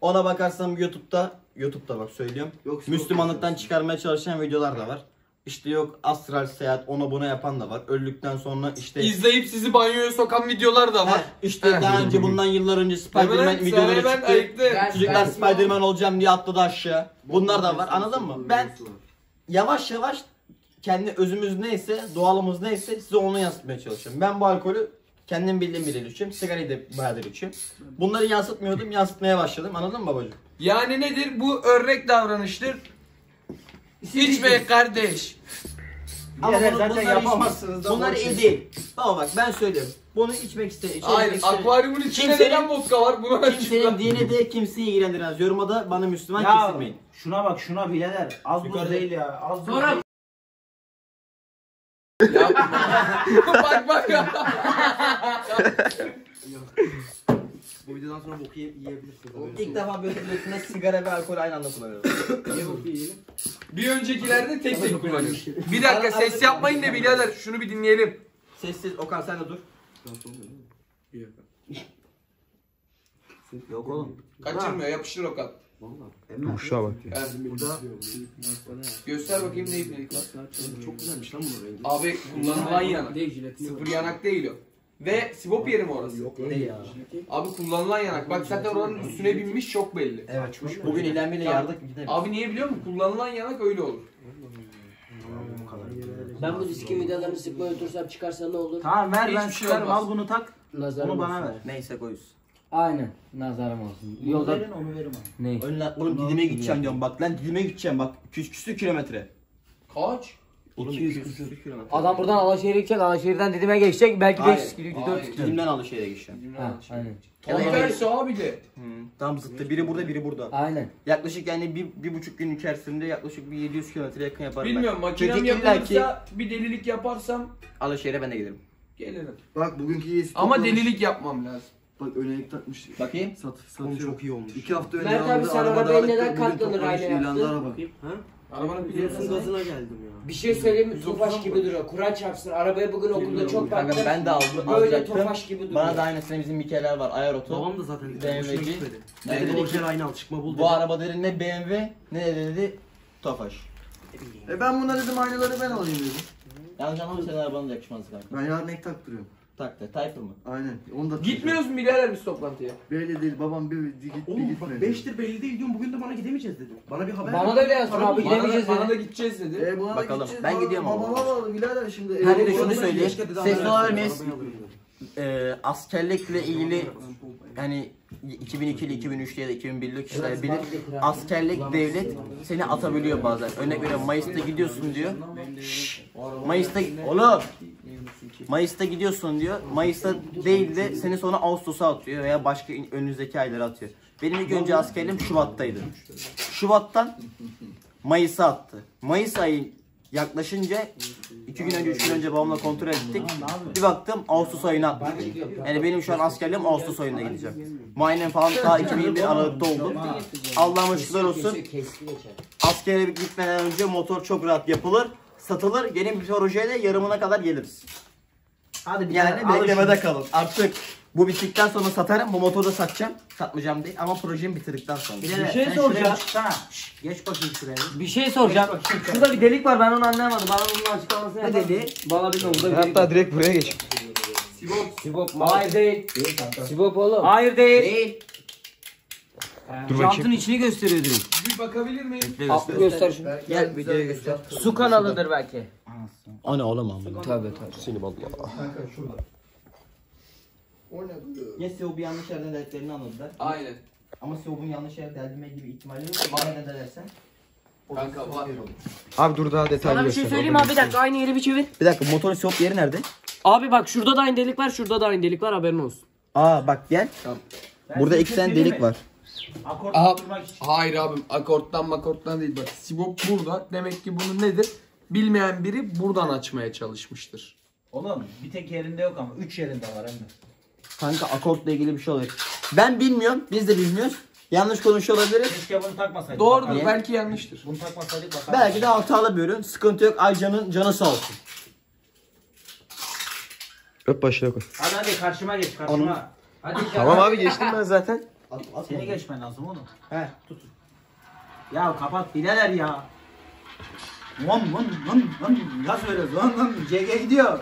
Ona bakarsam YouTube'da, YouTube'da bak söylüyorum. Müslümanlıktan çıkarmaya çalışan videolar da var. İşte yok astral seyahat ona buna yapan da var. Öldükten sonra işte İzleyip sizi banyoya sokan videolar da var. Heh, işte daha önce bundan yıllar önce Spider-Man videoları çıktı. ayıktı. Çocuklar Spider-Man olacağım diye atladı aşağı. Bunlar da var anladın mı? Ben yavaş yavaş kendi özümüz neyse, doğalımız neyse size onu yansıtmaya çalışıyorum. Ben bu alkolü kendim bildiğim biriyle içiyorum. Sigarayı da bayağıdır içiyorum. Bunları yansıtmıyordum, yansıtmaya başladım. Anladın mı babacığım? Yani nedir? Bu örnek davranıştır. İçme kardeş. Ama Birader bunu- zaten bunları yapamazsınız da Bunlar boş iyi ver. değil. Baba bak ben söylüyorum. Bunu içmek isteyen, Hayır, isteyen- akvaryumun içinde Kimsenin- neden vodka var? Bunu Kimsenin açıkla. dini de kimseyi ilgilendirmez. Yoruma da bana Müslüman Ya kesilmeyin. şuna bak şuna birader. Az buz Yukarıda- değil ya. Az buz Sonra- değil. bak bak. Bu videodan sonra boku ye- yiyebilirsin. İlk defa böyle bir sigara ve alkol aynı anda kullanıyorum. Niye boku yiyelim? Bir öncekilerde tek tek kullanıyoruz. Bir dakika ses yapmayın da birader şunu bir dinleyelim. Sessiz Okan sen de dur. Yok oğlum. Kaçırmıyor yapıştır o kat. Kuşa bak. Evet. Göster bakayım ne ibnelik var. Çok güzelmiş lan bunun rengi. Abi kullanılan yanak. Sıfır yanak değil o. Ve sibop yeri mi orası? Yok değil ya. Abi kullanılan yanak. Bak zaten oranın üstüne binmiş çok belli. Evet. Bugün ilenmeyle yardık gidelim. Abi niye biliyor musun? Kullanılan yanak öyle olur. Ben bu diskin vidalarını sıkmaya otursam çıkarsa ne olur? Tamam ver ben Hiçbir şey çıkarım olmaz. al bunu tak. Nazarım Bunu bana olsun. ver. Neyse koyuz. Aynen. Nazarım olsun. Yolda verin onu verim abi. ne? Lan, oğlum Didim'e gideceğim diyorum bak lan Didim'e gideceğim bak. Küs küsü kilometre. Kaç? 200 küsü kilometre. Adam buradan Alaşehir'e gidecek, Alaşehir'den Didim'e geçecek. Belki Hayır, 500 kilo, hayır. 400 kilo. Didim'den Alışverişe gideceğim. Ha, aynen. Tam tersi abi de. Hı. Tam zıttı. Biri burada biri burada. Aynen. Yaklaşık yani bir, bir buçuk gün içerisinde yaklaşık bir 700 kilometre yakın yaparım Bilmiyorum ben. makinem illa ki yapılırsa bir delilik yaparsam Alışverişe ben de giderim. gelirim. Bak bugünkü iyisi Ama delilik yapmam lazım. Bak öne takmış. Bakayım. Sat, Oğlum satıyor. çok iyi olmuş. İki hafta önce Mert abi sen aldık, neden katlanır İrlanda yaptın? araba. Ha? Arabanın Biliyorsun biliyorsun gazına geldim ya. Bir şey söyleyeyim mi? Tofaş gibi duruyor. Kur'an çarpsın. Arabaya bugün okulda çok Kanka baktım. ben de aldım. Böyle alacaktım. tofaş gibi duruyor. Bana da aynısını bizim Mikeler var. Ayarot'u. Babam da zaten hoşuna BMW'ci. gitmedi. Ne Dedi dedi orijinal ki, aynı al çıkma bul dedi. Bu araba dedi ne BMW ne de dedi Tofaş. E ben buna dedim aynıları ben alayım dedim. Yanlış anlama senin arabanın da yakışmaz kanka. Ben yarın ek taktırıyorum. Tak da Tayfur mu? Aynen. Onu da Gitmiyoruz mu birader biz toplantıya? Belli değil babam bir, bir git bir Oğlum gitmedi. bak 5'tir belli değil diyorum bugün de bana gidemeyeceğiz dedi. Bana bir haber Bana da öyle yazsın abi. Bana Gidemeyeceğiz bana dedi. da gideceğiz dedi. E buna Bakalım, gideceğiz. ben gidiyorum ama. Babama bağlı birader şimdi. E, de şunu söyleyeyim. Sesli dedi. e, askerlikle ilgili yani 2002'li 2003'lü ya da 2001'li kişiler bilir. Askerlik devlet seni atabiliyor bazen. Örnek veriyorum Mayıs'ta gidiyorsun diyor. Şşş, Mayıs'ta oğlum Mayıs'ta gidiyorsun diyor. Mayıs'ta değil de seni sonra Ağustos'a atıyor veya başka önümüzdeki aylara atıyor. Benim ilk önce askerliğim Şubat'taydı. Şubat'tan Mayıs'a attı. Mayıs ayı yaklaşınca iki gün önce, üç gün önce babamla kontrol ettik. Bir baktım Ağustos ayına attı. Yani benim şu an askerliğim Ağustos ayında gideceğim. Muayene falan ta 2021 Aralık'ta oldu. Allah'ıma şükürler olsun. Askere gitmeden önce motor çok rahat yapılır. Satılır. Yeni bir projeyle yarımına kadar geliriz. Hadi bir Yani tane beklemede kalın. Artık bu bittikten sonra satarım. Bu motoru da satacağım. Satmayacağım değil ama projemi bitirdikten sonra. Birader, Bir şey soracağım. bir Geç bakayım şuraya. bir. Bir şey soracağım. Şurada bir delik var ben onu anlamadım. Bana bunun açıklamasını Ne yapar dedi? mısın? Bana bilmiyorum burada bir. Hatta direkt buraya geç. Sibop. Sibop? Hayır değil. Sibop oğlum. Hayır değil. Değil. Dur Jantın içini gösteriyor direkt. Bir bakabilir miyim? Al, göster şunu. Gel videoyu göster. Su kanalıdır belki. O ne oğlum ama? Tabii tabii. Seni valla. Ya Seob'u yanlış yerden deldiklerini anladılar. Aynen. Ama Seob'un yanlış yere deldirme gibi ihtimali yok. Bana ne dersen. Kanka var. Abi dur daha detaylı Sana bir şey söyleyeyim abi bir dakika aynı yeri bir çevir. Bir dakika motorun swap yeri nerede? Abi bak şurada da aynı delik var şurada da aynı delik var haberin olsun. Aa bak gel. Burada iki tane delik var. Akort Aha, tutturmak için. hayır abim akorttan makorttan değil bak. Sibop burada. Demek ki bunu nedir? Bilmeyen biri buradan açmaya çalışmıştır. Oğlum bir tek yerinde yok ama 3 yerinde var hem de. Kanka akortla ilgili bir şey oluyor. Ben bilmiyorum. Biz de bilmiyoruz. Yanlış konuşuyor olabiliriz. Keşke bunu takmasaydık. Doğrudur Bakalım. belki yanlıştır. Bunu takmasaydık bakalım. Belki de hatalı bir ürün. Sıkıntı yok. Aycan'ın canı sağ olsun. Öp başına koy. Hadi hadi karşıma geç karşıma. Hadi Tamam abi geçtim ben zaten. Seni geçmen lazım oğlum. He tut. Ya kapat bileler ya. Vın vın vın vın. Nasıl öyle vın vın. CG gidiyor.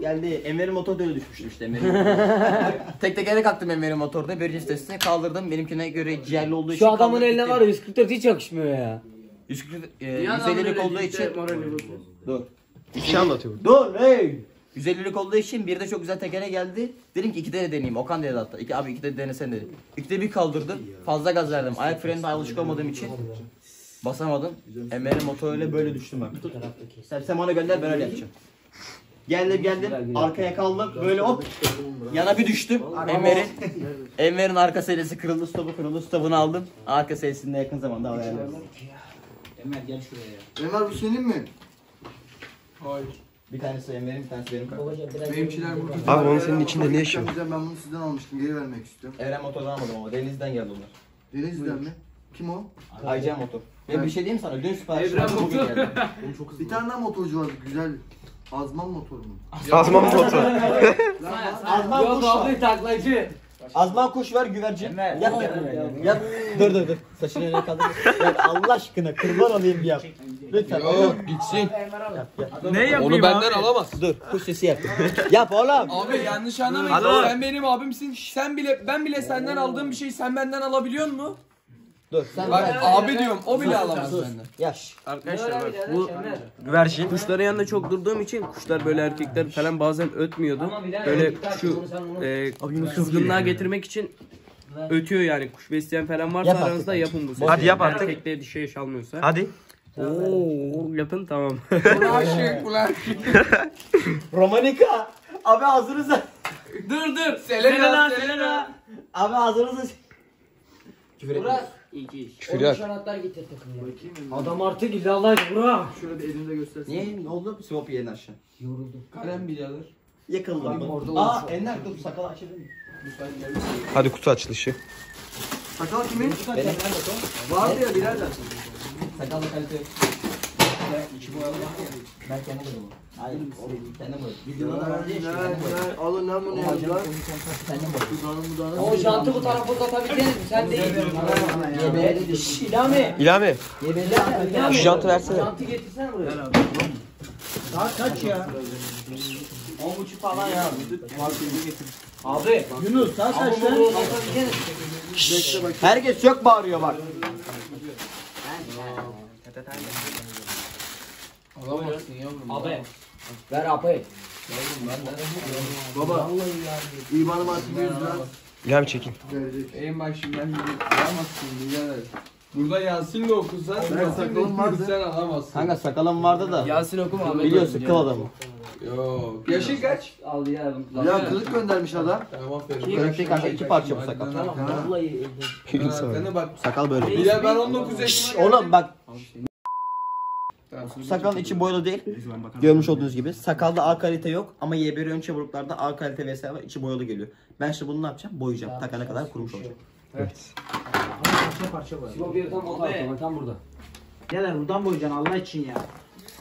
Geldi. Enver'in motoru da öyle düşmüştü işte Enver'in Tek tekere kalktım Enver'in motorda. Vereceğiz testine kaldırdım. Benimkine göre ciğerli olduğu için Şu adamın eline gittim. var ya 144 hiç yakışmıyor ya. 140, e, 150'lik olduğu için dur. Bir şey anlatıyor. Dur hey. 150'lik olduğu için bir de çok güzel tekere geldi. Dedim ki iki de deneyeyim. Okan dedi hatta. İki, abi iki de denesen dedi. İki de bir kaldırdım. Fazla gaz verdim. Ayak frenine alışık olmadığım için basamadım. Emel'in motoruyla böyle düştüm bak. Sen, sen bana gönder ben öyle yapacağım. Geldim geldim arkaya kaldım böyle hop yana bir düştüm Enver'in Enver'in arka serisi kırıldı stopu kırıldı stopunu aldım arka serisinde yakın zamanda ayarlarız. Ömer gel şuraya ya. Ömer bu senin mi? Hayır. Bir tanesi Enver'in bir tanesi benim kanka. Benimkiler burada. Abi onun senin içinde ne var? Ben bunu sizden almıştım. Geri vermek istiyorum. Evren motordan almadım ama Deniz'den geldi onlar. Denizli'den mi? Kim o? Aycan motor. Ben bir şey diyeyim sana dün sipariş Evren verdim bugün motor. geldi. Bir tane daha motorcu vardı. Güzel. Azman motoru mu? Azman motor. Azman Yok kuş var. abi taklacı. Azman kuş var güvercin. Yap yap. Yap. Dur dur dur. Saçını öyle kaldır. Yap Allah aşkına kurban olayım bir yap. Lütfen. Yok gitsin. Ne yapayım Onu benden alamaz. Dur kuş sesi yap. yap oğlum. Abi yanlış anlamayın. Sen benim abimsin. Sen bile ben bile senden aldığım bir şeyi sen benden alabiliyor musun? Dur sen Bak bırak. abi diyorum o bile alamaz Sus. benden. Yaş. Arkadaşlar bak bu güvercin kuşların yanında çok durduğum için kuşlar böyle erkekler falan bazen ötmüyordu. Böyle şu e, kızgınlığa getirmek için ötüyor yani kuş besleyen falan varsa Yap aranızda yapın bu sesi. Hadi yap artık. Erkekliğe dişe yaş almıyorsa. Hadi. Oo yapın tamam. Buna aşık ulan. Romanika. Abi hazırız. Dur dur. Selena Selena. Abi hazırız. Küfür etme. İyi iş. Yap. şanatlar getir takımına. Adam artık illallah Burak. Şöyle bir elimde göstersin. Niye ne oldu? Swap yerini aşağı. Kalem birader. Yakınlar. Aa Ender dur sakalı açabilir miyim? Hadi kutu açılışı. Sakal kimin? Benim. Vardı ya birader. Sakallı kalite yok. Ben kendim boyadım. Hayır, kendim boyadım. Vardı ya işte, kendim boyadım. Alın lan bunu yazdılar. Kendim boyadım. O jantı bu tarafa uzatabileceğiz mi? Sen değil. Şşş İlhami. İlhami. İlhami. Şu jantı versene. Jantı getirsene buraya. Saat kaç ya? 10.30 falan ya. Abi. Yunus saat kaç lan? Herkes çok bağırıyor bak. Alamazsın yavrum. Abi. Ver abi. Baba. İban'ım artık 100 lira İlhami çekin. verecek. En bak şimdi ben alamazsın birader. Burada Yasin de okusan, Ben Yasin de sakalım vardı. sen alamazsın. Kanka sakalım vardı da. Yasin okuma Ahmet. Biliyorsun kıl adamı. Yok. Yaşın kaç? Al ya. Ya kılık göndermiş adam. Tamam aferin. Değil kanka iki parça bu sakal. Tamam vallahi. Sakal böyle. Bilal ben 19 yaşıma Oğlum bak Tamam. sakalın içi boyalı değil. Görmüş olduğunuz gibi. Sakalda A kalite yok ama Y1 ön çaburuklarda A kalite vesaire var. içi boyalı geliyor. Ben işte bunu ne yapacağım? Boyayacağım. Takana kadar kurumuş olacak. Parça parça var. Bu bir tam o tarafta, tam burada. Neler buradan boyayacaksın Allah için ya.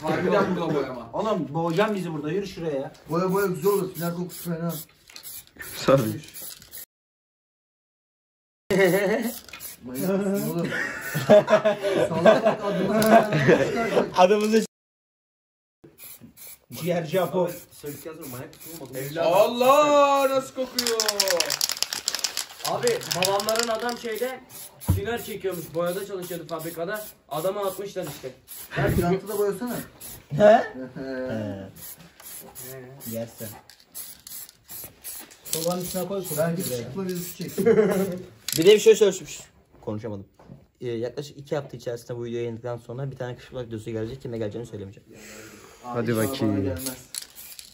Harbiden burada boyama. Oğlum boğacaksın bizi burada yürü şuraya ya. Boya boya güzel olur. Final kokusu fena. Tabii. Bayılırsın oğlum. Salak bak adını çıkaracak. Adımızı Ciğerci Apo. Allah nasıl kokuyor. Abi babamların adam şeyde tiner çekiyormuş. Boyada çalışıyordu fabrikada. Adamı atmışlar işte. Ver jantı da boyasana. He? He. Yersen. Sobanın üstüne koy. Belki çıkma birisi çek. Bir de bir şey söylemiş. Konuşamadım. e, yaklaşık iki hafta içerisinde bu videoyu yayınladıktan sonra bir tane kışkırtma videosu gelecek. Kime geleceğini söylemeyeceğim. Hadi bakayım.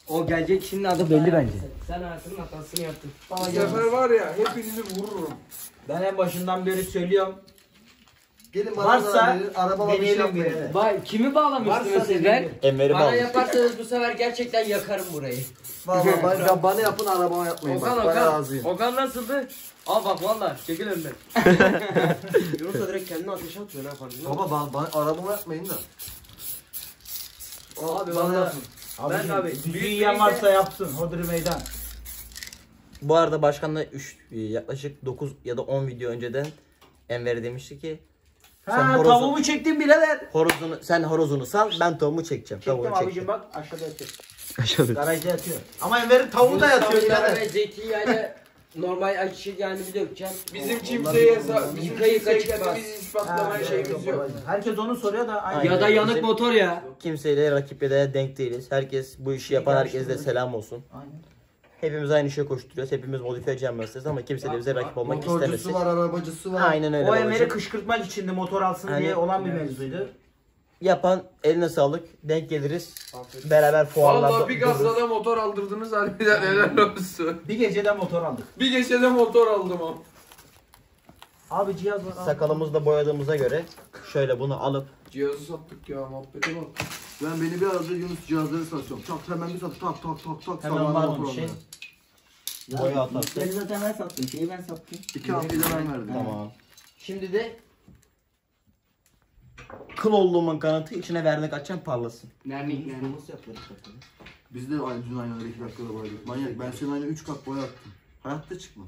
O gelecek şimdi adı belli bence. Sen hayatının hatasını yaptın. Bu sefer var ya hepinizi vururum. Ben en başından beri söylüyorum. Gelin bana Varsa verin, arabama bir şey deneyelim yapmayın. bir. Vay kimi bağlamıştınız siz ben? Enver'i Bana yaparsanız bu sefer gerçekten yakarım burayı. Vallahi bana, bana yapın arabama yapmayın. Okan bak, ben Okan. razıyım. Okan nasıldı? Al bak valla çekil önüne. Yunus da direkt kendini ateşe atıyor ne yapar? Baba bana, bana arabama yapmayın da. Abi bana valla. Ben abi. Düzgün yiyen varsa yapsın. Hodri meydan. Bu arada başkanla 3 yaklaşık 9 ya da 10 video önceden Enver demişti ki sen Ha horozu- tavuğumu çektim birader. horozunu sen horozunu sal ben tavuğumu çekeceğim. Çektim Tavuğunu abicim çekeceğim. bak aşağıda yatıyor. Aşağıda. Garajda yatıyor. Ama Enver'in tavuğu da yatıyor birader. ve zeytinyağıyla normal acı yani bir dökeceğim. Bizim kimseye hesap, bizim Yıka yıka kimseye çıkmaz. ispatlamaya şeyimiz yok. Herkes onu soruyor da aynı. Ya da yanık motor ya. Kimseyle rakip ya da denk değiliz. Herkes bu işi yapan herkese de selam olsun. Aynen. Hepimiz aynı işe koşturuyoruz. Hepimiz modifiye camiasıyız ama kimse de bize rakip olmak Motorcusu istemesin. var, arabacısı var. Aynen öyle. O babacığım. kışkırtmak için de motor alsın Hani- diye olan bir mevzuydu. Yapan eline sağlık. Denk geliriz. Beraber fuarlarda. Vallahi bir gazla da motor aldırdınız harbiden helal olsun. Bir gecede motor aldık. Bir gecede motor aldım o. Abi cihaz var. abi. Sakalımızı da boyadığımıza göre şöyle bunu alıp Cihazı sattık ya muhabbete bak. Ben beni bir arada Yunus cihazları satıyorum. Tak hemen bir sat tak tak tak tak. Hemen var mı bir şey? Aldım. boya atarsın. Ben zaten ben sattım. Şeyi ben sattım. İki haftayla ben verdim. Tamam. Şimdi de Kıl olduğumun kanıtı içine vernik açan parlasın. nermik nermik. Nasıl yapıyoruz bakalım? Biz de aynı dün aynaları iki dakikada boyadık. Manyak ben senin aynı üç kat boya attım. Hayatta çıkmaz.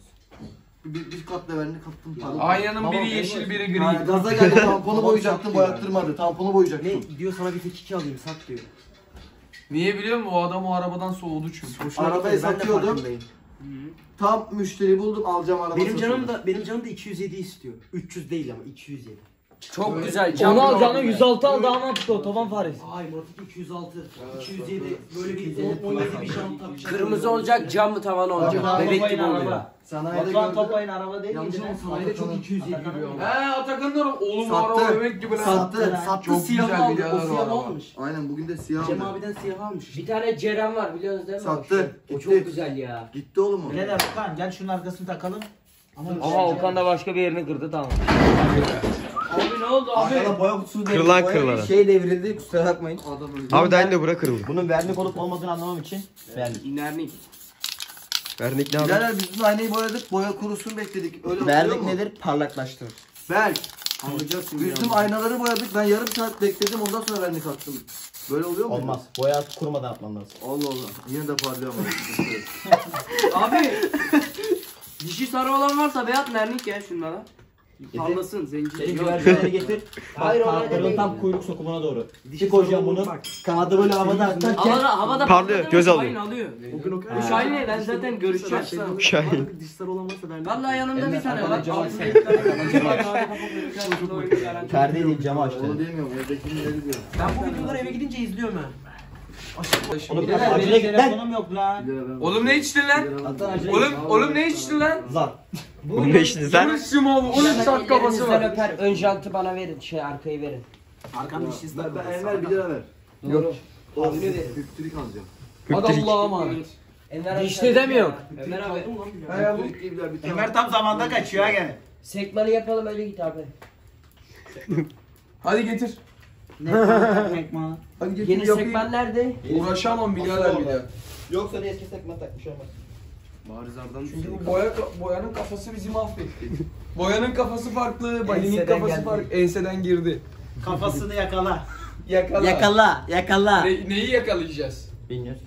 Bir, bir, bir kat da vernik attım. parla. Aynanın biri yeşil biri Ha, gri. gaza geldi tamponu boyayacaktım boyattırmadı. Tamponu boyayacaktım. Diyor sana bir tek iki alayım sat diyor. Niye biliyor musun? O adam o arabadan soğudu çünkü. Arabayı satıyordum. Tam müşteri buldum alacağım araba Benim canım da benim canım da 207 istiyor. 300 değil ama 207. Çok güzel. Onu al canım canım 106 al daha mantıklı otoban faresi. Ay Murat'ın 206, 207 böyle bir 17 bir jant takacak. Kırmızı olacak camlı tavan olacak. Batuhan Bebek gibi oluyor. araba. Sanayide Batuhan gördüm. Topay'ın araba değil Yanlış miydi? ama sanayide çok 207 gibi He Atakan'dan oğlum Sattı. araba bebek gibi lan. Sattı. Sattı Çok siyah güzel aldı. O o siyah araba. almış. Aynen bugün de siyah Cem aldı. abiden siyah almış. Bir tane Ceren var biliyorsunuz değil mi? Sattı. O Gitti. çok güzel ya. Gitti oğlum o. Birader Okan gel şunun arkasını takalım. Ama Okan da başka bir yerini kırdı tamam. Abi ne oldu abi? Arkada boya kutusu devrildi. Kırılan Boya kırılan. Şey devrildi kusura bakmayın. Abi daha de bura kırıldı. Bunun vernik olup olmadığını anlamam için vernik. Nermik. Vernik ne abi? Birader biz bu aynayı boyadık. Boya kurusun bekledik. Öyle Vernik oluyor mu? nedir? Parlaklaştırır. Berk. Alacaksın Biz tüm aynaları boyadık. Ben yarım saat bekledim. Ondan sonra vernik attım. Böyle oluyor mu? Olmaz. Boya kurumadan atman lazım. Allah Allah. Yine de parlıyor ama. Abi. Dişi sarı olan varsa beyaz nermik ya şunlara. Parlasın zenci. Senin Yok. güvercinleri getir. Hayır, oraya değil. tam kuyruk sokumuna doğru. Dişi Bir koyacağım bunu. bak. Kanadı böyle havada atarken. Havada, havada Parlıyor, patladı göz. Şahin alıyor. Bugün o Bu Şahin ne? Ben zaten görüşeceğim. Şahin. Dişler olamazsa ben Vallahi yanımda bir tane var. Açsana. bir tane. Perde değil camı açtı. Onu demiyorum. Evdekini öyle diyor. Ben bu videoları eve gidince izliyorum ha. Oğlum Birader acele benim git lan. telefonum yok lan. Bir lira ben- Oğlum ne içtin lan? Hatta acele Oğlum git. oğlum ne içtin lan? Zar. Bunu ne işiniz lan? Kıvırcım oğlum 13 saat kafası Ellerinizden var. öper. Ön jantı bana verin. Şey arkayı verin. Arkamda işsiz Ben, ben Enver 1 lira ver. Doğru. Abi hüptürük alacağım. Hadi Allah'a emanet. Enver Dişli de mi yok? Ömer abi. Bu. Bir bir tane. Enver tam zamanda kaçıyor ha gene. Sekmanı yapalım öyle git abi. Hadi getir. Ne getir Yeni yapayım. nerede? Uğraşamam birader bir daha. Yoksa diye eski sekme takmış olmaz. Çünkü bu boya, boyanın kafası bizi mahvetti. boyanın kafası farklı, balinin Enseden kafası geldi. farklı. Enseden girdi. Kafasını yakala. Yakala. Yakala, yakala. Ne- neyi yakalayacağız? Bilmiyoruz.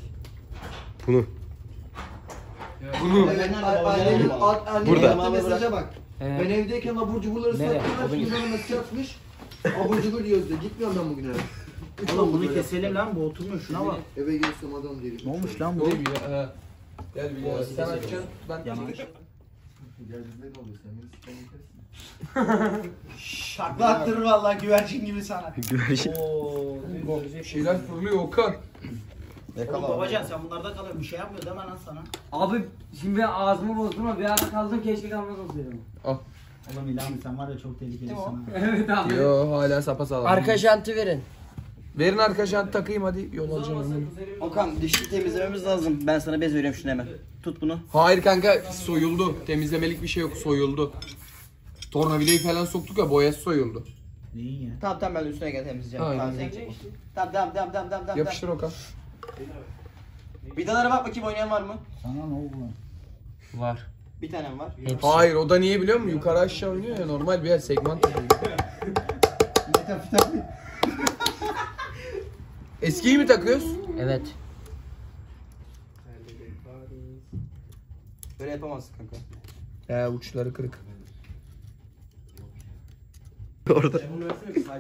Bunu. Bunu. Annenin annenin Burada. mesaja bak. Ben evdeyken abur cuburları Nereye? sattılar. Odun Şimdi bana mesaj atmış. Abur cubur yiyoruz diye. Gitmiyorum ben bugün eve. Oğlum bunu keselim lan bu oturmuyor şuna bak. Eve gelirsem adam diyelim. Ne olmuş lan bu? Dur bir ya. he. Gel bir ya. Sen açacaksın. Ben Yanaş. Gel bizde ne oluyor sen? Beni sıkıntı kesin. Şakla attırır valla güvercin gibi sana. Güvercin. Bir şeyler fırlıyor Okan. Oğlum babacan sen bunlarda kalıyorsun bir şey yapmıyor deme lan sana. Abi şimdi ben ağzımı bozdum ama bir ara kaldım keşke kalmaz olsaydım. Oğlum İlhan sen var ya çok tehlikelisin ha. Evet abi. Yo hala sapasağlam. Arka jantı verin. Verin arka jant takayım hadi yol alacağım. Okan dişi temizlememiz lazım. Ben sana bez veriyorum şunu hemen. Tut bunu. Hayır kanka soyuldu. Temizlemelik bir şey yok soyuldu. Tornavidayı falan soktuk ya boyası soyuldu. Neyin ya? Tamam tamam ben üstüne gel temizleyeceğim. Aynen. Tamam tamam tamam tamam tamam. tamam. Yapıştır Okan. Vidalara bak bakayım oynayan var mı? Sana ne oldu lan? Var. Bir tanem var. Hayır o da niye biliyor musun? Yukarı aşağı oynuyor ya normal bir yer segment takıyor. Eskiyi mi takıyoruz? Evet. Böyle yapamazsın kanka. He uçları kırık. Orada.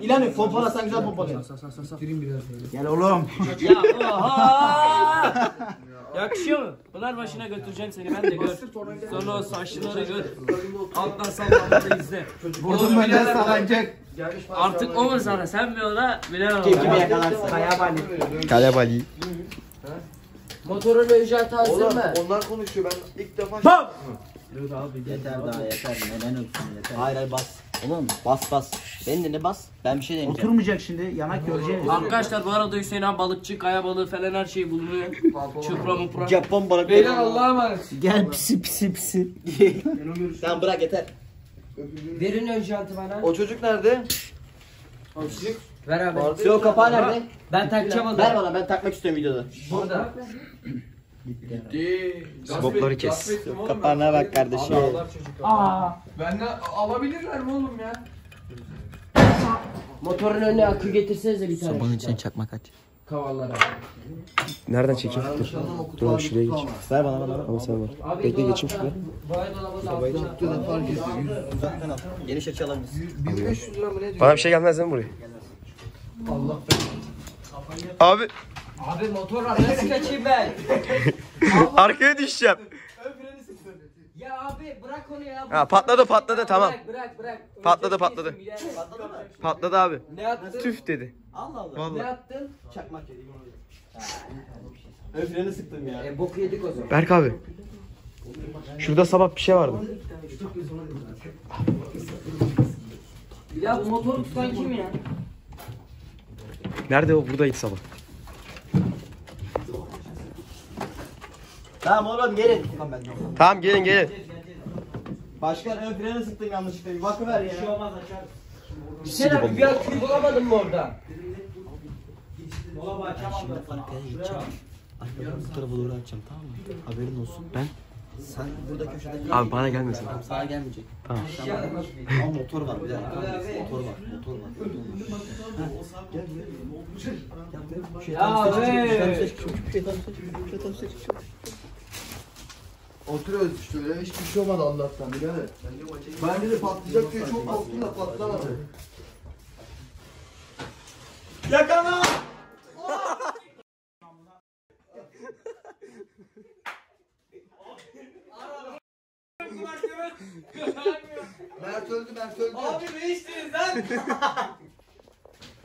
İlhan pompalasan güzel pompalıyor. Gireyim biraz böyle. Gel oğlum. Ya oha! Yakışıyor mu? Pınar başına götüreceğim seni ben de gör. Sonra o saçları gör. Alttan sallanmalı izle. Vurdum ben de Sabancak. Artık o mu sana? Sen mi ona? Bilemem. Kim kimi yakalarsın? Kaya bali. Kalep Ali. Motorun jantı hazır mı? onlar konuşuyor ben ilk defa Yeter daha yeter. Neden öpsün yeter. Hayır hayır bas. Oğlum bas bas. Beni de ne bas? Ben bir şey deneyeceğim. Oturmayacak şimdi yanak göreceğiz. Arkadaşlar bu arada Hüseyin abi balıkçı, kaya balığı falan her şey bulunuyor. Çupra mupra. Japon balık. Beyler Allah'a emanet. Gel pisi pisi pisi. Tamam bırak yeter. Verin ön jantı bana. O çocuk nerede? Ver abi. Yo kapağı nerede? Ben takacağım onu. Ver bana ben takmak istiyorum videoda. Burada. Gitti. Bokları kes. Kapağına bak kardeşim. Benden alabilirler mi oğlum ya? Motorun önüne akü getirsenize bir tane. Bunun için çakmak aç. Kavallara. Nereden çekeyim? Dur şuraya geç. Ver bana bana. Ama sen var. Bekle, geçeyim şuraya. Dolabı da altına. fark ediyor. Uzaktan al. Geniş açı alabilirsin. 1500 lira mı ne diyor? Bana bir şey gelmez değil mi buraya? Abi Abi motor var. Nasıl kaçayım ben? arkaya düşeceğim. Ya abi bırak onu ya. Ha patladı patladı tamam. Bırak bırak bırak. Patladı, patladı. Patladı mı? Patladı abi. Ne attın? Tüf dedi. Allah Allah. Ne Vallahi. attın? Çakmak. Ön freni sıktım ya. E boku yedik o zaman. Berk abi. Şurada sabah bir şey vardı. Ya bu motoru tutan kim ya? Nerede o? Buradaydı sabah. Tamam oğlum gelin. Tamam gelin gelin. Başkan ön freni sıktım yanlışlıkla. Bir bakıver ya. Sen abi bir aküyü bulamadın mı orada? Dolabı açamadım sana. Şuraya bak. Bu tarafa doğru açacağım tamam mı? Haberin olsun. Ben sen burada köşede kal. Abi bana gelmesin. Tamam, sana gelmeyecek. Tamam. Ama motor var bir dakika. Motor var. Motor var. Motor var. Ha, Gel gel. Gel gel. Şeytan seç, şeytan seç, şeytan seç, şeytan seç, şeytan seç. Oturuyoruz işte öyle hiçbir şey olmadı Allah'tan birader. Ben de patlayacak diye çok korktum da patlamadı. Yakala! Mert öldü Mert öldü.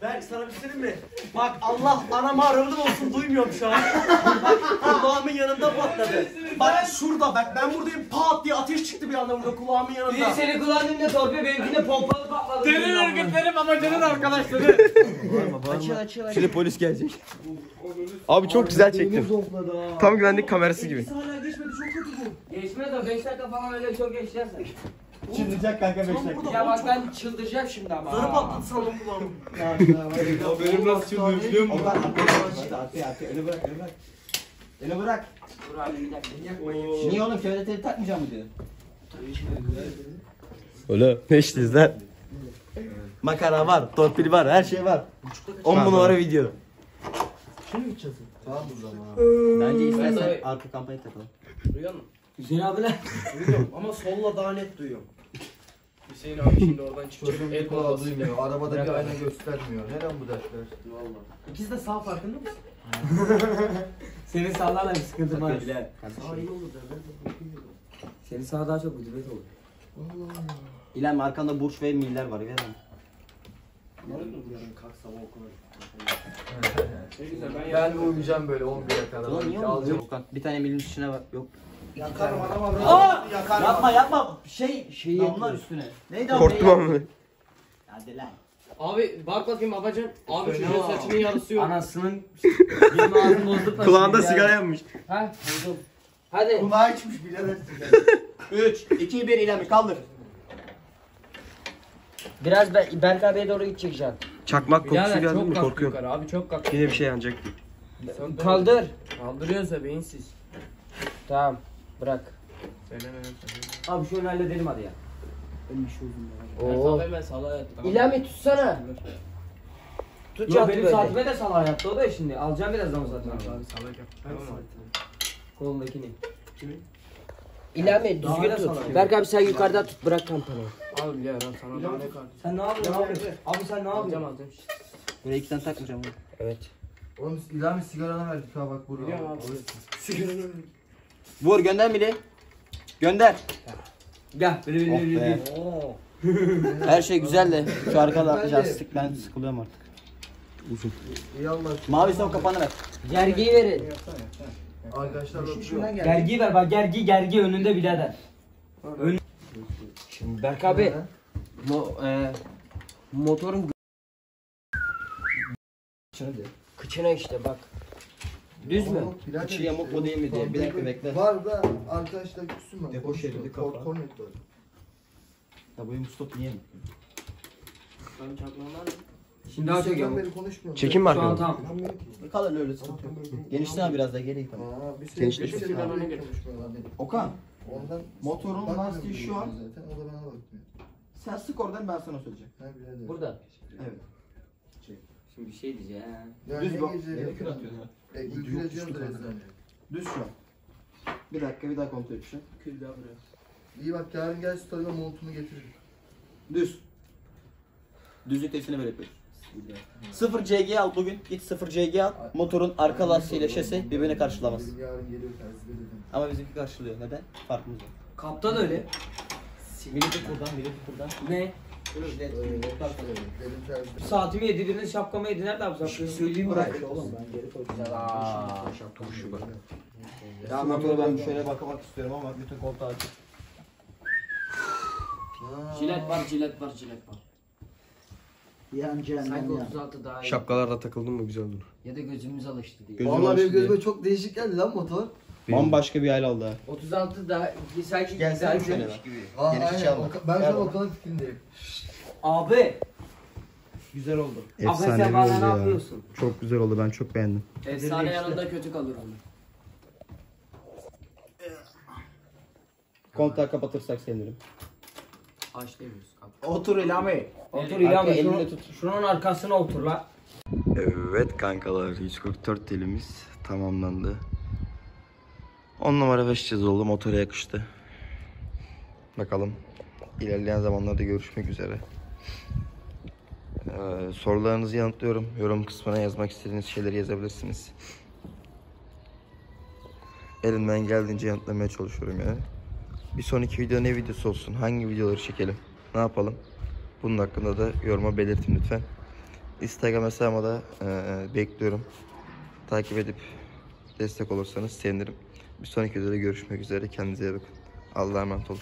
Berk sana bir şey söyleyeyim mi? Bak Allah anam ağrılı olsun duymuyorum şu an. Bak kulağımın yanında patladı. Bak şurada bak ben buradayım pat diye ateş çıktı bir anda burada kulağımın yanında. Biri seni kullandığında torpiyo benimkinde pompalı patladı. Senin örgütlerim amacının arkadaşları. Açıl açıl açıl. Şimdi polis gelecek. Abi çok güzel çektim. Tam güvenlik kamerası gibi. Hala geçmedi çok kötü bu. Geçmez o 5 dakika falan öyle çok geçersen. Çıldıracak kanka 5 dakika. Ya bak ben çıldıracağım şimdi ama. Zarı patladı sandım kulağımı. Benim nasıl çıldırıyor biliyor musun? Okan arkaya arkaya arkaya öyle bırak öyle bırak. Öyle bırak. Dur abi bir dakika. Niye oğlum köyde teli takmayacağım mı diyor? Öyle. Ne işliyiz lan? Makara var, torpil var, her şey var. 10 numara video. Tamam o zaman. Bence istersen arka kampanya takalım. Duyuyor musun? Hüseyin abiler. Ama solla daha net duyuyorum. Hüseyin abi şimdi oradan çıkacak. El kolası. duymuyor. Arabada bir ayna göstermiyor. Neden bu dersler? Valla. İkisi de sağ farkında mısın? Senin sağlarla bir sıkıntı var. Bile. Senin sağ daha çok ucubet olur. İlan arkanda burç ve miller var. Ver onu. Ben uyuyacağım böyle 11'e kadar. Ulan niye olmuyor? Bir tane milin üstüne bak. Yok. Yakarım adam avradı. Yakarım. Yapma yapma. Şey Şeyi damlar üstüne. Neydi o? Korktum ama. Hadi lan. Abi bak bakayım babacan. Abi çocuğun saçının yarısı yok. Anasının bizim ağzını bozduk. Kulağında sigara yanmış. Ha buldum. Hadi. Kulağı içmiş birader. 3, 2, 1 ilerle kaldır. Biraz Ber Berk abiye doğru gidecek can. Çakmak kokusu Birader geldi mi korkuyorum. yukarı abi çok kalktı. Yine bir şey yanacak. Kaldır. Kaldırıyorsa beyinsiz. Tamam. Bırak. Söyleme Abi şunu halledelim hadi ya. Oo. Oo. Ben salağa yattım. İlhami tutsana. Tut Yo benim saatime de salah yaptı o da şimdi. Alacağım birazdan o zaten. Abi salak yap. Kolundakini. İlhami düzgün Daha da tut. sana. Berk abi sen yukarıda tut bırak tamponu. Abi ya lan sana daha ne kaldı? Sen ne yapıyorsun abi? Abi sen ne yapıyorsun? alacağım. Böyle iki tane takmayacağım. Evet. Oğlum İlhami sigaranı verdik ha bak burada. Biliyorum abi. Vur gönder Mili. Gönder. Gel. Bili bili Oh be. Her şey güzel de şu arkada lastik ben sıkılıyorum artık. İyi Allah. Mavi son kapanı ver. Gergiyi verin. Arkadaşlar öpüyor. Gergi ver bak gergi gergi önünde birader. Şimdi Berk abi. Mo e, motorun kıçına işte bak. Düz mü? İçi yamuk mu değil mi diye. Bir dakika bekle. Var da arkadaşlar küssün ben. Depo şeridi kafa. Kor- Kornet var. Ya bu stop niye mi? Şimdi daha çok yamuk. Çekim var Şu an tamam. Beni- Kalır öyle sıkıntı yok. Genişten biraz daha geri tamam. Konuşmuyorlar beni. Okan Ondan motorun lastiği şu an. zaten, o da bana bakmıyor. Sen sık oradan ben sana söyleyeceğim. Burada. Evet. Şimdi bir şey diyeceğim. Düz ne bak. kür atıyorsun. E, rezil. Düz şu an. Bir dakika bir daha kontrol edeceğim. Kül daha buraya. İyi bak yarın gel story'e montunu getiririm. Düz. Düzlük testini böyle yapıyoruz. 0 CG al bugün. Git 0 CG al. Motorun arka lastiğiyle şase birbirini karşılamaz. Yarın geliyor tersi dedim. Ama bizimki karşılıyor. Neden? Farkımız var. Kapta da öyle. Biri tut buradan, biri tut buradan. Ne? Saatimi yedi birinin şapkamı yedi. Nerede abi şapkayı? Söyleyeyim bırak. Ya motoru ben şöyle bakamak istiyorum ama bütün koltuğu açık. Jilet var jilet var jilet var. Yan Sanki 36 daha iyi. Şapkalarla takıldın mı güzel olur. Ya da gözümüz alıştı diye. Gözüm Vallahi benim alıştı diye. gözüme çok değişik geldi lan motor. Bambaşka bir hal oldu ha. 36 daha sanki Gelsene daha şöyle bak. gibi. Aa, Geniş aynen. Oka- Ben şu Gel an. Okan'ın fikrindeyim. Abi. Güzel oldu. Abi sen bana ne yapıyorsun? Çok güzel oldu ben çok beğendim. Efsane yanında kötü kalır onu. Kontağı kapatırsak sevinirim. Aç demiyoruz. Otur İlhami. Otur Arka İlhami. elinde Şunu, tut. şunun arkasına otur la. Evet kankalar 144 dilimiz tamamlandı. 10 numara 5 çiz oldu motora yakıştı. Bakalım ilerleyen zamanlarda görüşmek üzere. Ee, sorularınızı yanıtlıyorum. Yorum kısmına yazmak istediğiniz şeyleri yazabilirsiniz. Elimden geldiğince yanıtlamaya çalışıyorum yani. Bir sonraki video ne videosu olsun? Hangi videoları çekelim? Ne yapalım? Bunun hakkında da yoruma belirtin lütfen. Instagram hesabıma da eee, bekliyorum. Takip edip destek olursanız sevinirim. Bir sonraki videoda görüşmek üzere. Kendinize iyi bakın. Allah'a emanet olun.